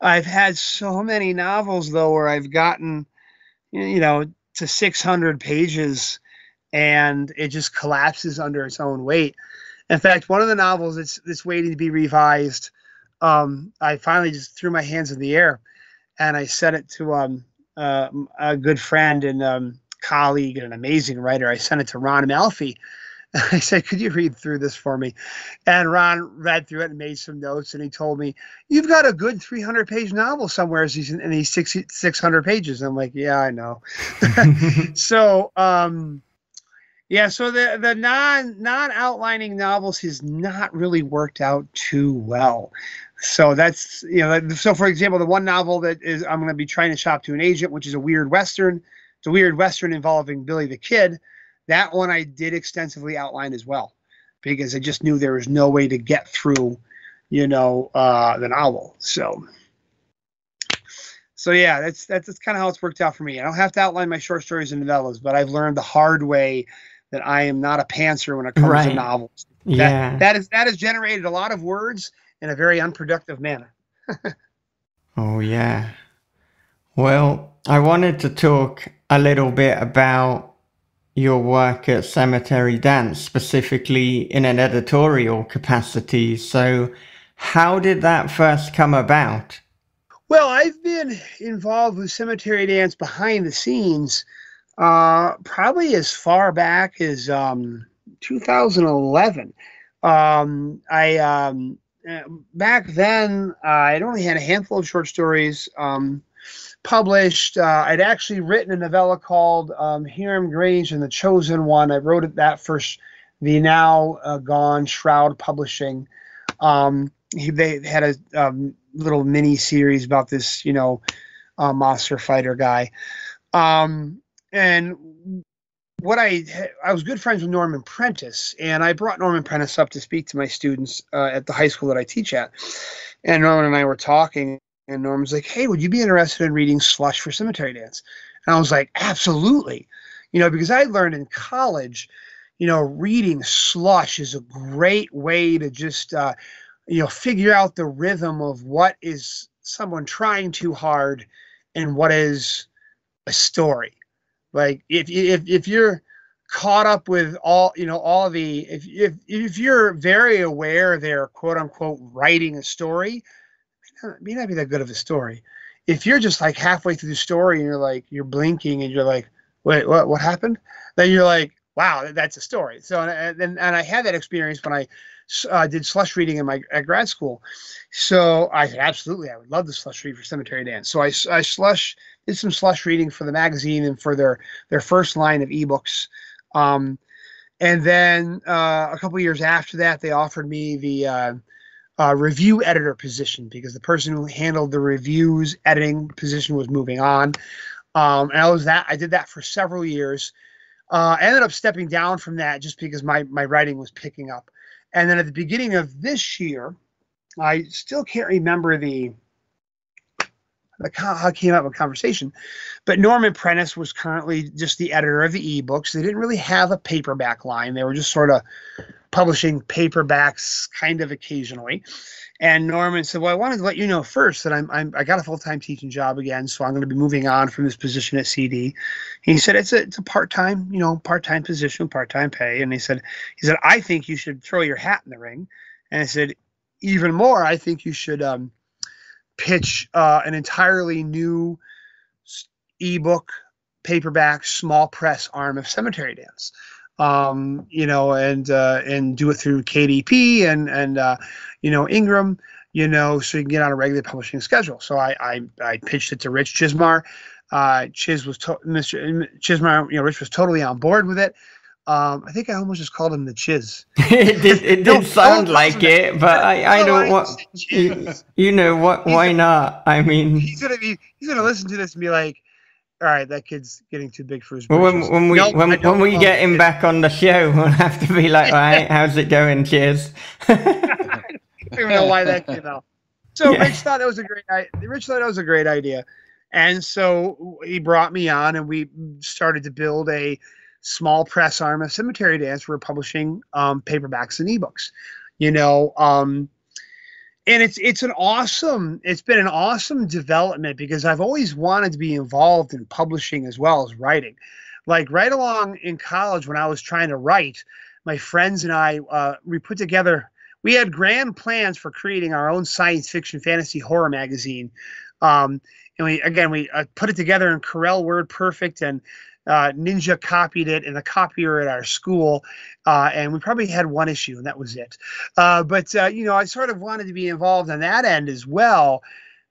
I've had so many novels though where i've gotten you know to 600 pages and it just collapses under its own weight. In fact one of the novels that's waiting to be revised um, i finally just threw my hands in the air and i sent it to um, uh, a good friend and um, colleague and an amazing writer. I sent it to Ronald Malfi. I said, Could you read through this for me? And Ron read through it and made some notes. And he told me, You've got a good 300 page novel somewhere in these 600 pages. I'm like, Yeah, I know. so, um, yeah, so the, the non non outlining novels has not really worked out too well. So that's you know so for example the one novel that is I'm going to be trying to shop to an agent, which is a weird western a weird western involving Billy the Kid. That one I did extensively outline as well because I just knew there was no way to get through, you know, uh, the novel. So, so yeah, that's that's, that's kind of how it's worked out for me. I don't have to outline my short stories and novellas, but I've learned the hard way that I am not a pantser when it comes right. to novels. Yeah. That, that is that has generated a lot of words in a very unproductive manner. oh yeah. Well, I wanted to talk a little bit about your work at Cemetery Dance, specifically in an editorial capacity. So, how did that first come about? Well, I've been involved with Cemetery Dance behind the scenes uh, probably as far back as um, 2011. Um, I um, uh, back then uh, I'd only had a handful of short stories um, published. Uh, I'd actually written a novella called um, Hiram Grange and the Chosen One. I wrote it that for the now uh, gone Shroud Publishing. Um, he, they had a um, little mini series about this, you know, uh, monster fighter guy. Um, and what I I was good friends with Norman Prentiss, and I brought Norman Prentiss up to speak to my students uh, at the high school that I teach at. And Norman and I were talking, and Norman's like, "Hey, would you be interested in reading Slush for Cemetery Dance?" And I was like, "Absolutely," you know, because I learned in college, you know, reading Slush is a great way to just uh, you know figure out the rhythm of what is someone trying too hard and what is a story like if if if you're caught up with all you know all the if if if you're very aware they're quote unquote writing a story, it may not be that good of a story. If you're just like halfway through the story and you're like you're blinking and you're like, wait, what what happened? Then you're like, wow, that's a story. So and and, and I had that experience when I uh, did slush reading in my at grad school. So I said, absolutely, I would love the slush read for Cemetery Dance. So I, I slush did some slush reading for the magazine and for their their first line of ebooks. Um, and then uh, a couple years after that, they offered me the uh, uh, review editor position because the person who handled the reviews editing position was moving on. Um, and I was that I did that for several years. Uh, I ended up stepping down from that just because my my writing was picking up. And then at the beginning of this year, I still can't remember the the how came up with conversation, but Norman Prentiss was currently just the editor of the ebooks. They didn't really have a paperback line; they were just sort of publishing paperbacks, kind of occasionally. And Norman said, "Well, I wanted to let you know first that I'm, I'm I got a full time teaching job again, so I'm going to be moving on from this position at CD." He said, "It's a it's a part time, you know, part time position, part time pay." And he said, "He said I think you should throw your hat in the ring." And I said, "Even more, I think you should um, pitch uh, an entirely new ebook, paperback, small press arm of Cemetery Dance." um, you know, and uh, and do it through KDP and and uh, you know Ingram, you know, so you can get on a regular publishing schedule. So I I, I pitched it to Rich Chizmar. Uh, Chiz was to- Mr. Chizmar, you know, Rich was totally on board with it. Um, I think I almost just called him the Chiz. it did, it did sound like it, but I, I don't want you, you know what? Why not? I mean, he's gonna be he's gonna listen to this and be like, all right, that kid's getting too big for his well, when, when we nope, when, when we get him back on the show, we'll have to be like, all right, how's it going? Cheers. I don't even know why that came out. So yeah. Rich thought that was a great. Rich thought that was a great idea, and so he brought me on, and we started to build a small press arm of Cemetery Dance. We're publishing um, paperbacks and ebooks. You know, um, and it's it's an awesome it's been an awesome development because I've always wanted to be involved in publishing as well as writing. Like right along in college when I was trying to write, my friends and I uh, we put together we had grand plans for creating our own science fiction fantasy horror magazine. Um, and we again we uh, put it together in Corel Word Perfect and uh, Ninja copied it in the copier at our school, uh, and we probably had one issue, and that was it. Uh, but uh, you know, I sort of wanted to be involved on that end as well.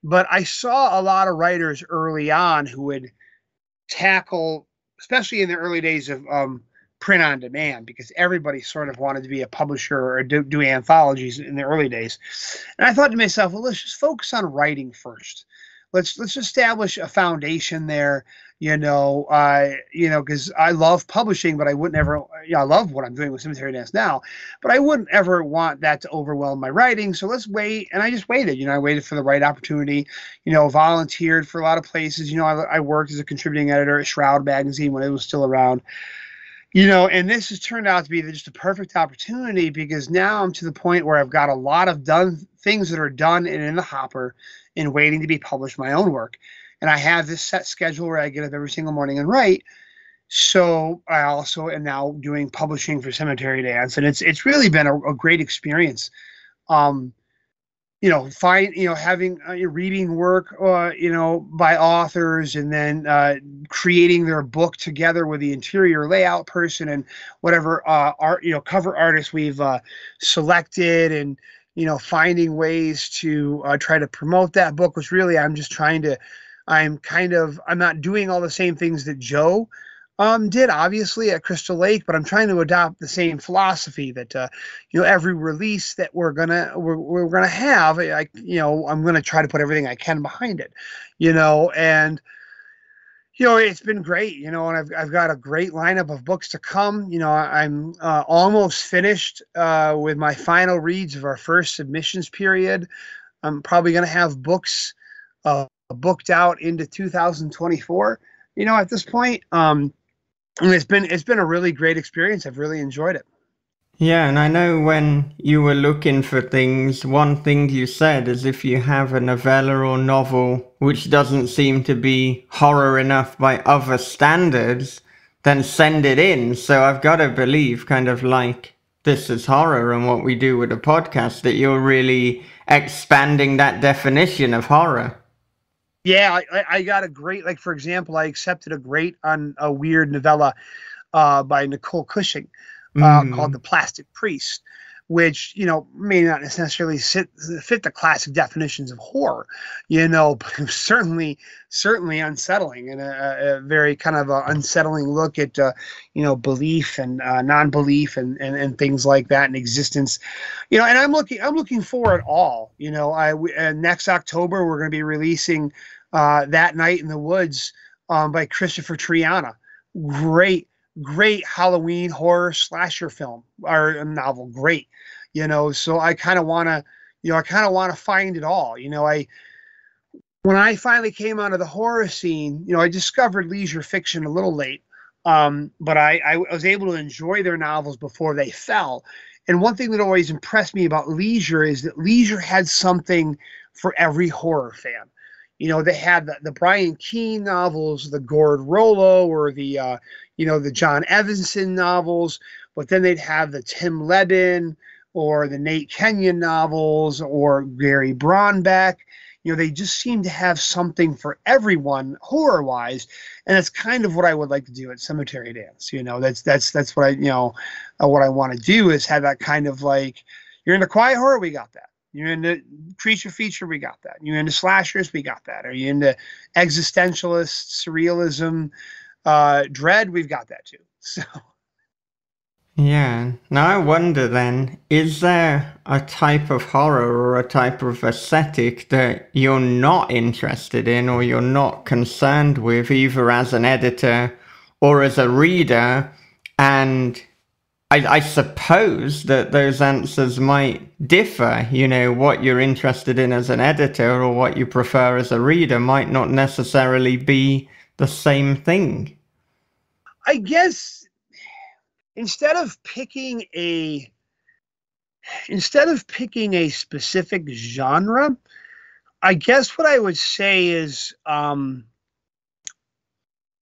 But I saw a lot of writers early on who would tackle, especially in the early days of um, print on demand, because everybody sort of wanted to be a publisher or do, do anthologies in the early days. And I thought to myself, well, let's just focus on writing first let's let's establish a foundation there you know i you know because i love publishing but i wouldn't ever you know i love what i'm doing with cemetery dance now but i wouldn't ever want that to overwhelm my writing so let's wait and i just waited you know i waited for the right opportunity you know volunteered for a lot of places you know i, I worked as a contributing editor at shroud magazine when it was still around you know, and this has turned out to be just a perfect opportunity because now I'm to the point where I've got a lot of done things that are done and in the hopper and waiting to be published my own work. And I have this set schedule where I get up every single morning and write. So I also am now doing publishing for Cemetery Dance, and it's it's really been a, a great experience. Um, you know, find you know having uh, reading work, uh, you know, by authors, and then uh, creating their book together with the interior layout person and whatever uh, art, you know, cover artists we've uh, selected, and you know, finding ways to uh, try to promote that book. Was really I'm just trying to, I'm kind of I'm not doing all the same things that Joe um, did obviously at Crystal Lake, but I'm trying to adopt the same philosophy that uh, you know every release that we're gonna we're, we're gonna have, I you know I'm gonna try to put everything I can behind it, you know, and you know it's been great, you know, and I've I've got a great lineup of books to come. You know, I'm uh, almost finished uh, with my final reads of our first submissions period. I'm probably gonna have books uh, booked out into 2024. You know, at this point. Um, and it's been it's been a really great experience. I've really enjoyed it. Yeah, and I know when you were looking for things, one thing you said is if you have a novella or novel which doesn't seem to be horror enough by other standards, then send it in. So I've got to believe, kind of like this is horror and what we do with a podcast, that you're really expanding that definition of horror. Yeah, I, I got a great like for example, I accepted a great on a weird novella uh, by Nicole Cushing uh, mm. called The Plastic Priest, which you know may not necessarily sit, fit the classic definitions of horror, you know, but certainly certainly unsettling and a, a very kind of unsettling look at uh, you know belief and uh, non-belief and, and and things like that in existence, you know. And I'm looking I'm looking for it all. You know, I uh, next October we're going to be releasing uh, that Night in the Woods um, by Christopher Triana. Great, great Halloween horror slasher film or novel. Great, you know. So I kind of want to, you know, I kind of want to find it all. You know, I when I finally came onto the horror scene, you know, I discovered leisure fiction a little late, um, but I, I was able to enjoy their novels before they fell. And one thing that always impressed me about Leisure is that Leisure had something for every horror fan you know, they had the, the Brian Keene novels, the Gord Rollo, or the, uh, you know, the John Everson novels, but then they'd have the Tim Lebbon or the Nate Kenyon novels or Gary Braunbeck. You know, they just seem to have something for everyone horror wise. And that's kind of what I would like to do at Cemetery Dance. You know, that's, that's, that's what I, you know, uh, what I want to do is have that kind of like, you're into quiet horror, we got that you're into creature feature, we got that. You're into slashers, we got that. Are you into existentialist, surrealism, uh, dread? We've got that too. So. Yeah. Now I wonder then, is there a type of horror or a type of aesthetic that you're not interested in or you're not concerned with, either as an editor or as a reader? And I, I, suppose that those answers might differ. You know, what you're interested in as an editor or what you prefer as a reader might not necessarily be the same thing. I guess instead of picking a instead of picking a specific genre, I guess what I would say is um,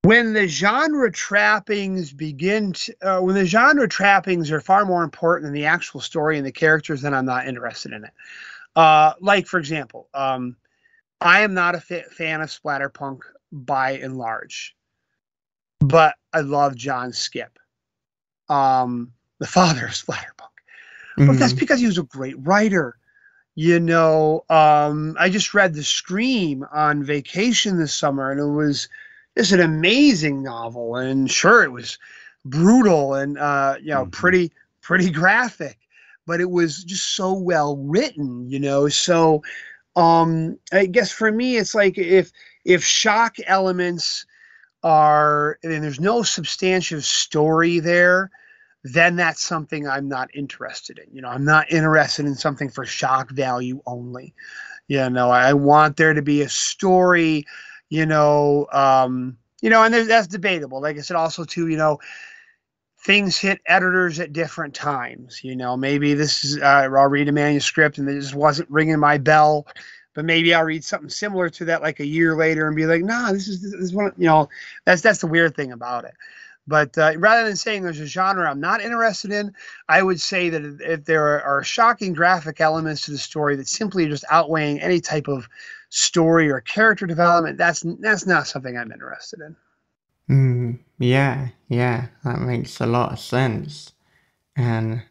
when the genre trappings begin to, uh, when the genre trappings are far more important than the actual story and the characters then i'm not interested in it uh, like for example um, i am not a fan of splatterpunk by and large but i love john skipp um, the father of splatterpunk mm-hmm. but that's because he was a great writer you know um, i just read the scream on vacation this summer and it was it's an amazing novel, and sure, it was brutal and uh, you know mm-hmm. pretty pretty graphic, but it was just so well written, you know. So um, I guess for me, it's like if if shock elements are and there's no substantive story there, then that's something I'm not interested in. You know, I'm not interested in something for shock value only. You know, I want there to be a story you know, um, you know, and that's debatable. Like I said, also too, you know, things hit editors at different times. You know, maybe this is uh, I'll read a manuscript and it just wasn't ringing my bell, but maybe I'll read something similar to that like a year later and be like, nah, this is this is one. You know, that's that's the weird thing about it. But uh, rather than saying there's a genre I'm not interested in, I would say that if there are, are shocking graphic elements to the story that simply just outweighing any type of story or character development, that's that's not something I'm interested in. Mm, yeah, yeah, that makes a lot of sense. And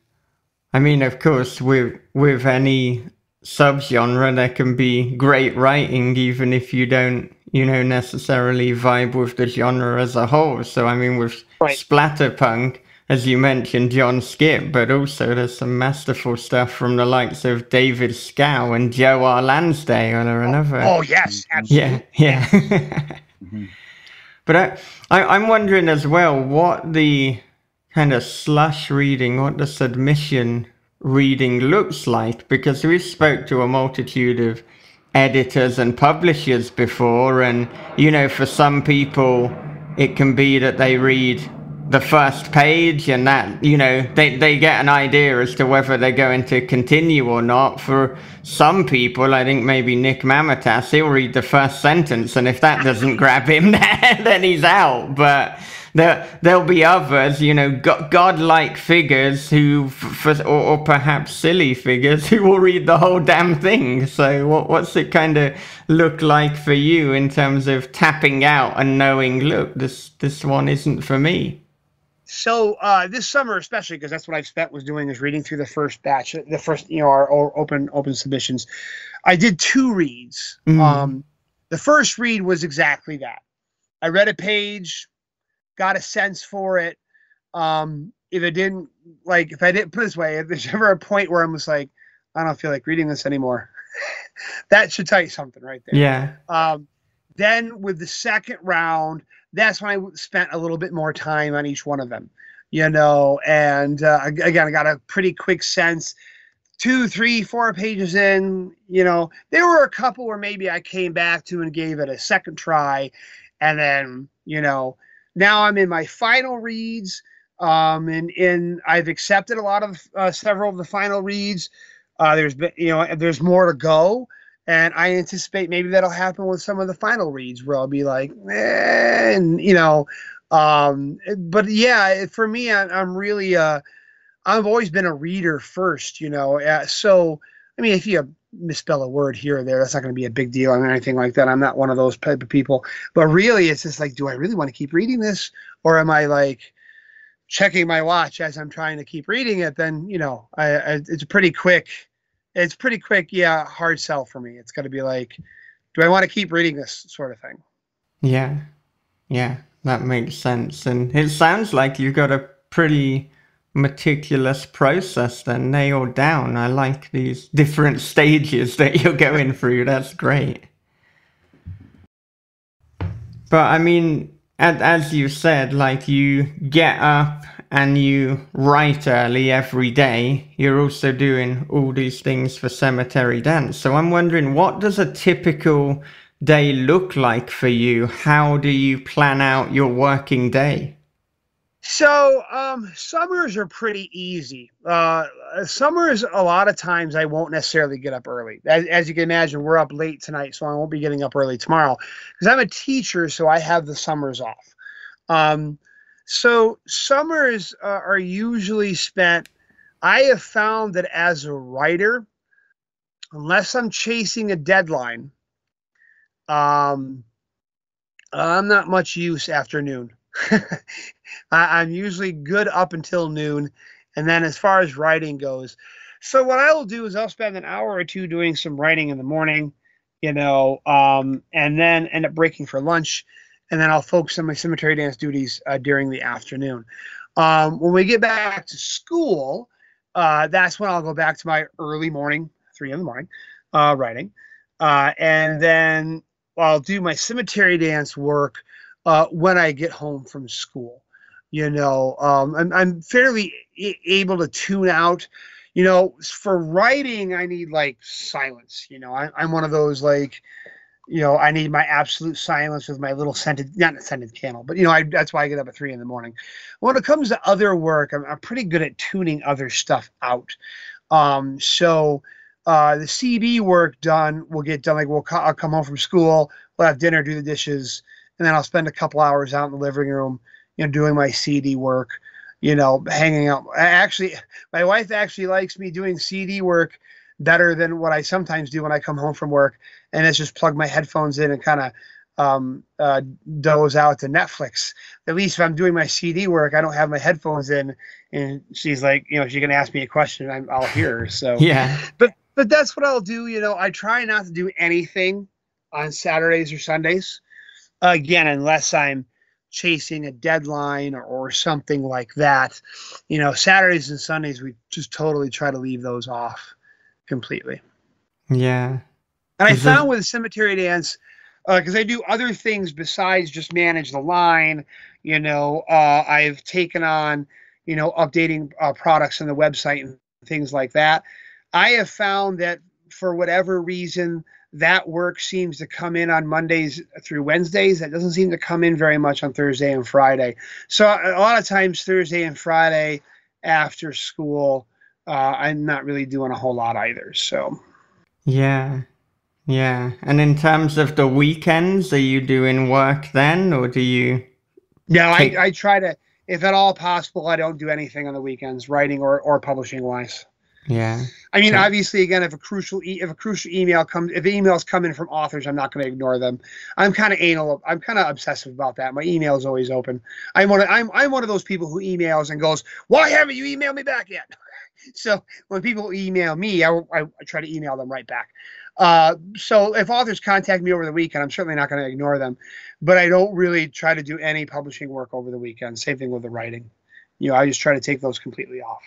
I mean, of course, with with any subgenre, there can be great writing, even if you don't, you know, necessarily vibe with the genre as a whole. So, I mean, with right. splatterpunk, as you mentioned, John Skipp, but also there's some masterful stuff from the likes of David Schow and Joe R. Lansdale or another. Oh, oh yes, absolutely. Yeah, yeah. mm-hmm. But I, I, I'm wondering as well what the kind of slush reading, what the submission reading looks like, because we spoke to a multitude of editors and publishers before, and you know, for some people, it can be that they read the first page and that you know they, they get an idea as to whether they're going to continue or not. For some people i think maybe nick mamatas he'll read the first sentence and if that doesn't grab him then he's out. But there there'll be others you know godlike figures who for, or, or perhaps silly figures who will read the whole damn thing. So what, what's it kind of look like for you in terms of tapping out and knowing look this this one isn't for me so uh, this summer, especially because that's what I've spent was doing is reading through the first batch, the first you know our open open submissions. I did two reads. Mm. Um, the first read was exactly that. I read a page, got a sense for it. Um, if it didn't like, if I didn't put this way, if there's ever a point where I'm just like, I don't feel like reading this anymore, that should tell you something right there. Yeah. Um, then with the second round, that's when I spent a little bit more time on each one of them, you know. And uh, again, I got a pretty quick sense. Two, three, four pages in, you know, there were a couple where maybe I came back to and gave it a second try, and then, you know, now I'm in my final reads. Um, and in I've accepted a lot of uh, several of the final reads. Uh, there's been, you know, there's more to go. And I anticipate maybe that'll happen with some of the final reads where I'll be like, eh, and you know, um, but yeah, for me, I, am really, uh, I've always been a reader first, you know. Uh, so, I mean, if you misspell a word here or there, that's not going to be a big deal or anything like that. I'm not one of those type of people. But really, it's just like, do I really want to keep reading this, or am I like checking my watch as I'm trying to keep reading it? Then you know, I, I it's pretty quick it's pretty quick. Yeah, hard sell for me. It's got to be like, do I want to keep reading this sort of thing? Yeah, yeah, that makes sense. And it sounds like you've got a pretty meticulous process then nailed down. I like these different stages that you're going through. That's great. But I mean, as you said, like you get up and you write early every day, you're also doing all these things for Cemetery Dance. So I'm wondering, what does a typical day look like for you? How do you plan out your working day? So um, summers are pretty easy. Uh, summers, a lot of times I won't necessarily get up early. As, as, you can imagine, we're up late tonight, so I won't be getting up early tomorrow because I'm a teacher, so I have the summers off. Um, so summers uh, are usually spent. I have found that as a writer, unless I'm chasing a deadline, um, I'm not much use after noon. I, am usually good up until noon, and then as far as writing goes, so what I will do is I'll spend an hour or two doing some writing in the morning, you know, um, and then end up breaking for lunch and then I'll focus on my cemetery dance duties uh, during the afternoon. Um, when we get back to school, uh, that's when I'll go back to my early morning, three in the morning, uh, writing, uh, and then I'll do my cemetery dance work uh, when I get home from school. You know, um, I'm, I'm fairly able to tune out. You know, for writing, I need like silence. You know, I, I'm one of those like you know, I need my absolute silence with my little scented, not scented candle, but you know, I, that's why I get up at three in the morning. When it comes to other work, I'm, I'm pretty good at tuning other stuff out. Um, so uh, the CD work done will get done. Like we'll co- I'll come home from school, we'll have dinner, do the dishes, and then I'll spend a couple hours out in the living room, you know, doing my CD work, you know, hanging out. I Actually, my wife actually likes me doing CD work better than what I sometimes do when I come home from work, and it's just plug my headphones in and kind of um, uh, doze out to Netflix. At least if I'm doing my CD work, I don't have my headphones in, and she's like, you know, if she's gonna ask me a question, and i will hear her. So yeah, but but that's what I'll do. You know, I try not to do anything on Saturdays or Sundays, again, unless I'm chasing a deadline or, or something like that. You know, Saturdays and Sundays, we just totally try to leave those off completely. Yeah. And I found with cemetery dance, because uh, I do other things besides just manage the line. You know, uh, I've taken on, you know, updating uh, products on the website and things like that. I have found that for whatever reason, that work seems to come in on Mondays through Wednesdays. That doesn't seem to come in very much on Thursday and Friday. So a lot of times Thursday and Friday after school, uh, I'm not really doing a whole lot either. So. Yeah. Yeah. And in terms of the weekends, are you doing work then or do you? No, take... I, I try to, if at all possible, I don't do anything on the weekends, writing or, or publishing wise. Yeah. I mean, so, obviously, again, if a crucial e- if a crucial email comes, if emails come in from authors, I'm not going to ignore them. I'm kind of anal. I'm kind of obsessive about that. My email is always open. I'm one. Of, I'm I'm one of those people who emails and goes, "Why haven't you emailed me back yet?" so when people email me, I, I, I try to email them right back. Uh, so if authors contact me over the weekend, I'm certainly not going to ignore them, but I don't really try to do any publishing work over the weekend. Same thing with the writing. You know, I just try to take those completely off.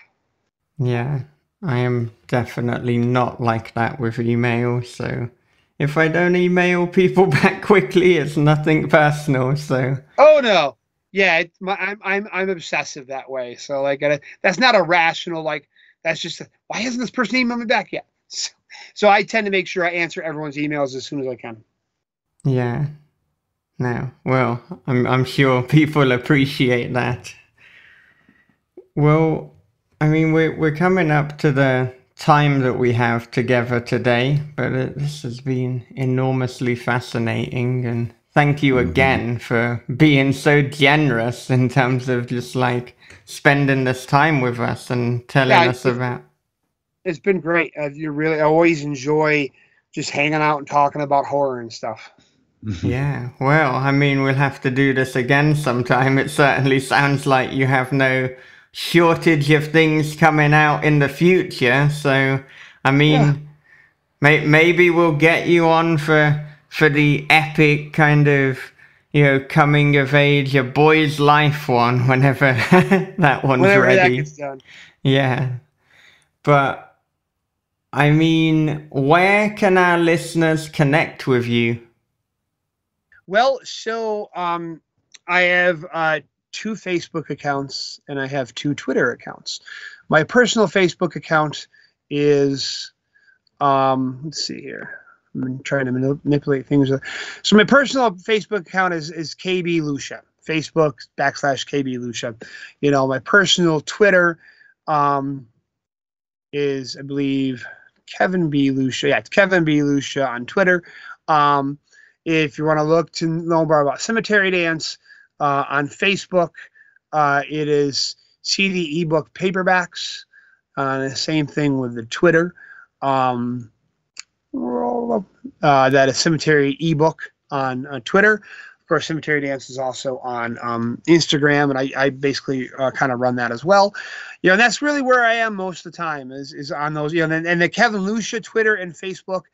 Yeah, I am definitely not like that with email. So if I don't email people back quickly, it's nothing personal. So oh no, yeah, my, I'm I'm I'm obsessive that way. So like that's not a rational like that's just a, why hasn't this person emailed me back yet? So, so I tend to make sure I answer everyone's emails as soon as I can. Yeah. No. Well, I'm I'm sure people appreciate that. Well, I mean, we're we're coming up to the time that we have together today, but it, this has been enormously fascinating, and thank you mm-hmm. again for being so generous in terms of just like spending this time with us and telling yeah, us about it's been great. Uh, you really I always enjoy just hanging out and talking about horror and stuff. Yeah, well, I mean, we'll have to do this again sometime. It certainly sounds like you have no shortage of things coming out in the future. So, I mean, yeah. may- maybe we'll get you on for for the epic kind of you know coming of age, a boy's life one whenever that one's whenever ready. That yeah, but I mean, where can our listeners connect with you? Well, so um, I have uh, two Facebook accounts and I have two Twitter accounts. My personal Facebook account is, um, let's see here. I'm trying to manipulate things. So my personal Facebook account is is KB Lucia. Facebook backslash KB Lucia. You know, my personal Twitter um, is, I believe, Kevin B. Lucia. Yeah, Kevin B. Lucia on Twitter. Um, if you want to look to know more about Cemetery Dance uh, on Facebook, uh, it is CD ebook paperbacks. Uh, the same thing with the Twitter. Um, uh, that is Cemetery ebook on, on Twitter. Of course, Cemetery Dance is also on um, Instagram, and I, I basically uh, kind of run that as well. You know, and that's really where I am most of the time is is on those. You know, and, and the Kevin Lucia Twitter and Facebook,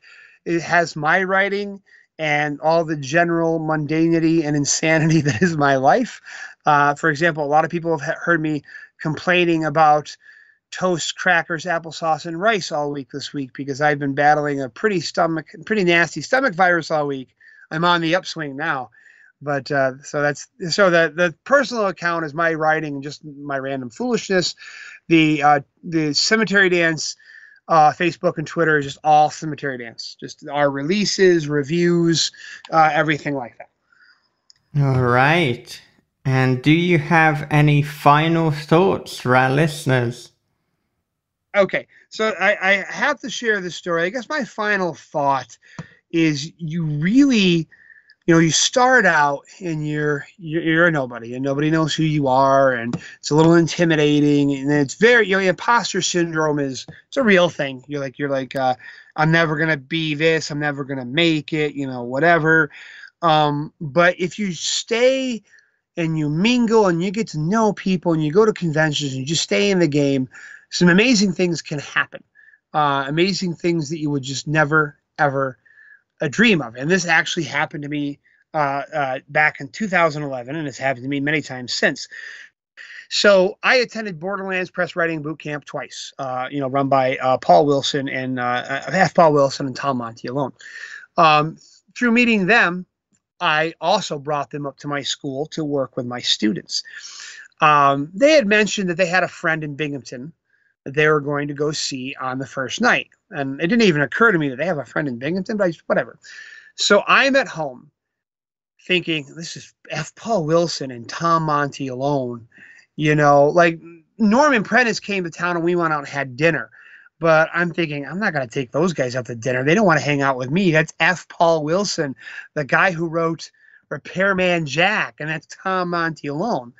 it has my writing and all the general mundanity and insanity that is my life. Uh, for example, a lot of people have heard me complaining about toast, crackers, applesauce, and rice all week this week because I've been battling a pretty stomach, pretty nasty stomach virus all week. I'm on the upswing now but uh, so that's so the the personal account is my writing and just my random foolishness. The uh, the cemetery dance uh, Facebook and Twitter is just all Cemetery Dance. Just our releases, reviews, uh, everything like that. All right. And do you have any final thoughts for our listeners? Okay, so I, I have to share this story. I guess my final thought is you really you know you start out and you're you're, a nobody and nobody knows who you are and it's a little intimidating and it's very you know imposter syndrome is it's a real thing. You're like you're like uh, i'm never gonna be this i'm never gonna make it you know whatever. Um, but if you stay and you mingle and you get to know people and you go to conventions and you just stay in the game some amazing things can happen. Uh, amazing things that you would just never ever a dream of. And this actually happened to me uh, uh, back in 2011, and it's happened to me many times since. So I attended Borderlands Press Writing Boot Camp twice, uh, you know, run by uh, Paul Wilson and uh, F. Paul Wilson and Tom Monteleone. Um, through meeting them, I also brought them up to my school to work with my students. Um, they had mentioned that they had a friend in Binghamton they were going to go see on the first night. And it didn't even occur to me that they have a friend in Binghamton, but I, whatever. So I'm at home thinking, this is F. Paul Wilson and Tom Monteleone. You know, like Norman Prentiss came to town and we went out and had dinner. But I'm thinking, I'm not going to take those guys out to dinner. They don't want to hang out with me. That's F. Paul Wilson, the guy who wrote Repairman Jack, and that's Tom Monteleone.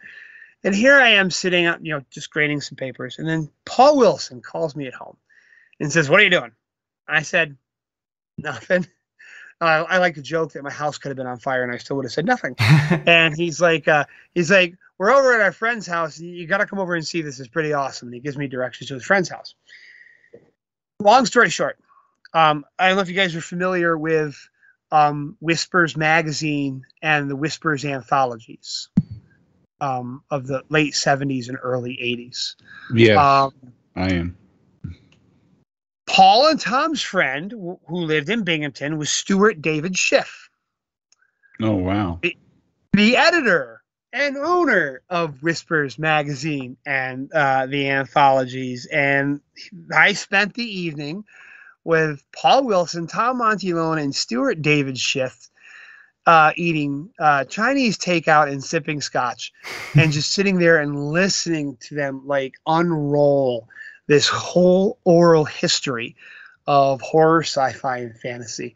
And here I am sitting up, you know, just grading some papers. And then Paul Wilson calls me at home and says, What are you doing? I said, Nothing. Uh, I like to joke that my house could have been on fire and I still would have said nothing. and he's like, uh, he's like, we're over at our friend's house. You got to come over and see this. It's pretty awesome. And he gives me directions to his friend's house. Long story short, um, I don't know if you guys are familiar with um, Whispers magazine and the Whispers anthologies um, of the late 70s and early 80s. Yeah, um, I am. Paul and Tom's friend, who lived in Binghamton, was Stuart David Schiff. Oh, wow. The, the editor and owner of Whispers magazine and uh, the anthologies. And I spent the evening with Paul Wilson, Tom Monteleone, and Stuart David Schiff uh, eating uh, Chinese takeout and sipping scotch, and just sitting there and listening to them like unroll this whole oral history of horror, sci-fi, and fantasy.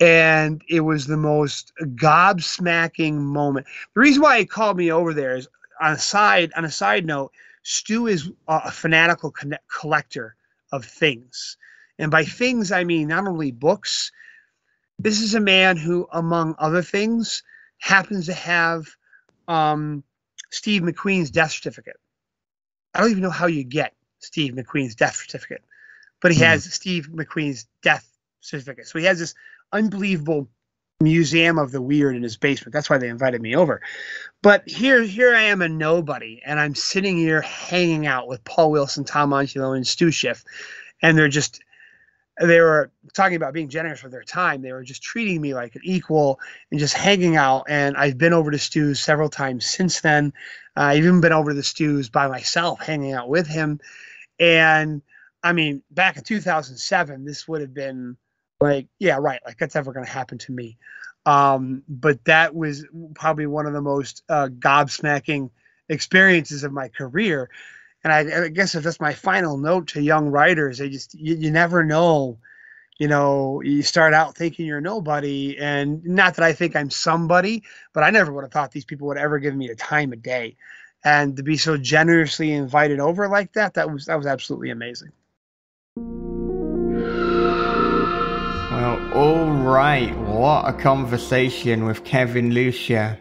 And it was the most gobsmacking moment. The reason why he called me over there is on a side on a side note. Stu is a fanatical collector of things, and by things I mean not only books this is a man who, among other things, happens to have um, Steve McQueen's death certificate. I don't even know how you get Steve McQueen's death certificate, but he mm. has Steve McQueen's death certificate. So he has this unbelievable museum of the weird in his basement. That's why they invited me over. But here, here I am a nobody, and I'm sitting here hanging out with Paul Wilson, Tom Monteleone, and Stu Schiff, and they're just they were talking about being generous with their time. They were just treating me like an equal and just hanging out. And I've been over to Stu's several times since then. Uh, I've even been over to the Stu's by myself, hanging out with him. And I mean, back in 2007, this would have been like, yeah, right, like that's ever going to happen to me. Um, but that was probably one of the most uh, gobsmacking experiences of my career and I, I, guess if that's my final note to young writers, they just you, you never know. You know, you start out thinking you're nobody, and not that I think I'm somebody, but I never would have thought these people would ever give me a time of day, and to be so generously invited over like that, that was that was absolutely amazing. Well, all right, what a conversation with Kevin Lucia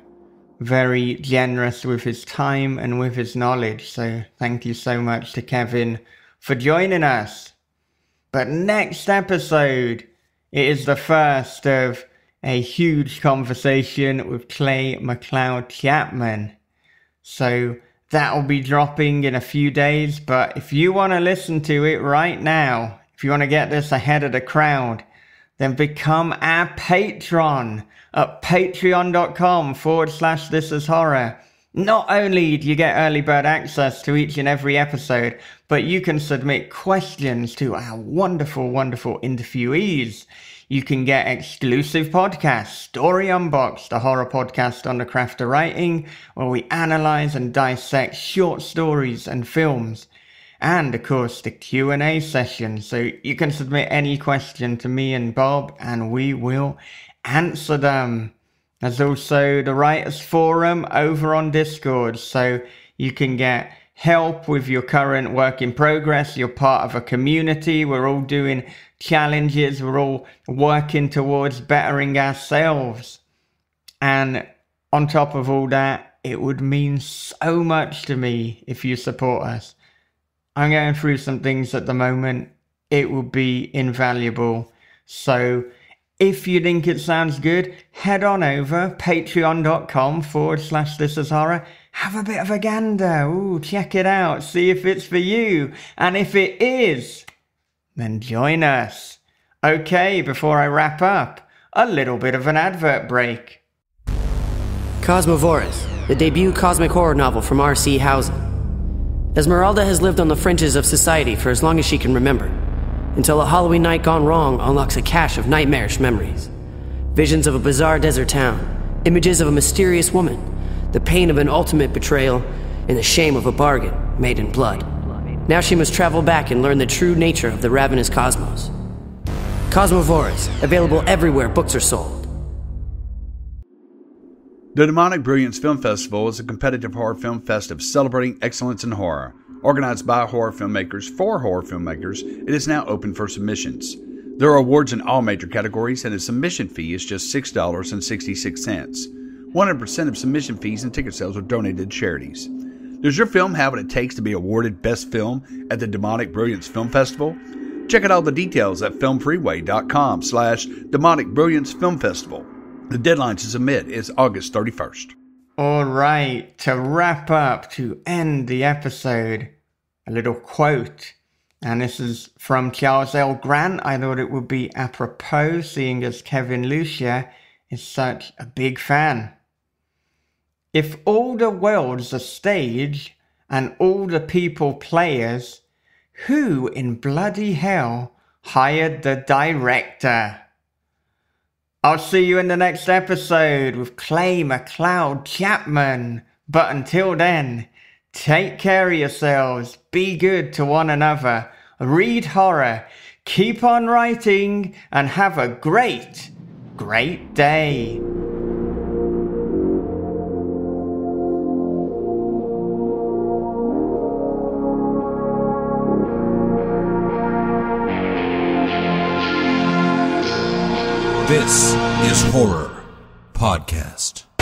very generous with his time and with his knowledge. So thank you so much to Kevin for joining us. But next episode, it is the first of a huge conversation with Clay McLeod Chapman. So that'll be dropping in a few days. But if you want to listen to it right now, if you want to get this ahead of the crowd, then become our patron at patreon.com forward slash this is horror. Not only do you get early bird access to each and every episode, but you can submit questions to our wonderful, wonderful interviewees. You can get exclusive podcasts, Story Unboxed, a horror podcast on the craft of writing, where we analyze and dissect short stories and films. And of course, the Q&A session, so you can submit any question to me and Bob, and we will answer them. There's also the Writers Forum over on Discord, so you can get help with your current work in progress. You're part of a community. We're all doing challenges. We're all working towards bettering ourselves. And on top of all that, it would mean so much to me if you support us. I'm going through some things at the moment. It will be invaluable. So if you think it sounds good, head on over patreon.com forward slash this is horror. Have a bit of a gander. Ooh, check it out. See if it's for you. And if it is, then join us. Okay, before I wrap up, a little bit of an advert break. Cosmovorous, the debut cosmic horror novel from R.C. Housen. Esmeralda has lived on the fringes of society for as long as she can remember, until a Halloween night gone wrong unlocks a cache of nightmarish memories. Visions of a bizarre desert town, images of a mysterious woman, the pain of an ultimate betrayal, and the shame of a bargain made in blood. Now she must travel back and learn the true nature of the ravenous cosmos. Cosmovorous, available everywhere books are sold. The Demonic Brilliance Film Festival is a competitive horror film festival celebrating excellence in horror. Organized by horror filmmakers for horror filmmakers, it is now open for submissions. There are awards in all major categories, and the submission fee is just $6.66. 100% of submission fees and ticket sales are donated to charities. Does your film have what it takes to be awarded Best Film at the Demonic Brilliance Film Festival? Check out all the details at filmfreeway.com slash Demonic Brilliance Film Festival. The deadline to submit is August 31st. All right, to wrap up, to end the episode, a little quote. And this is from Charles L. Grant. I thought it would be apropos, seeing as Kevin Lucia is such a big fan. If all the world's a stage and all the people players, who in bloody hell hired the director? I'll see you in the next episode with Clay McLeod Chapman. But until then, take care of yourselves, be good to one another, read horror, keep on writing, and have a great, great day. This is Horror Podcast.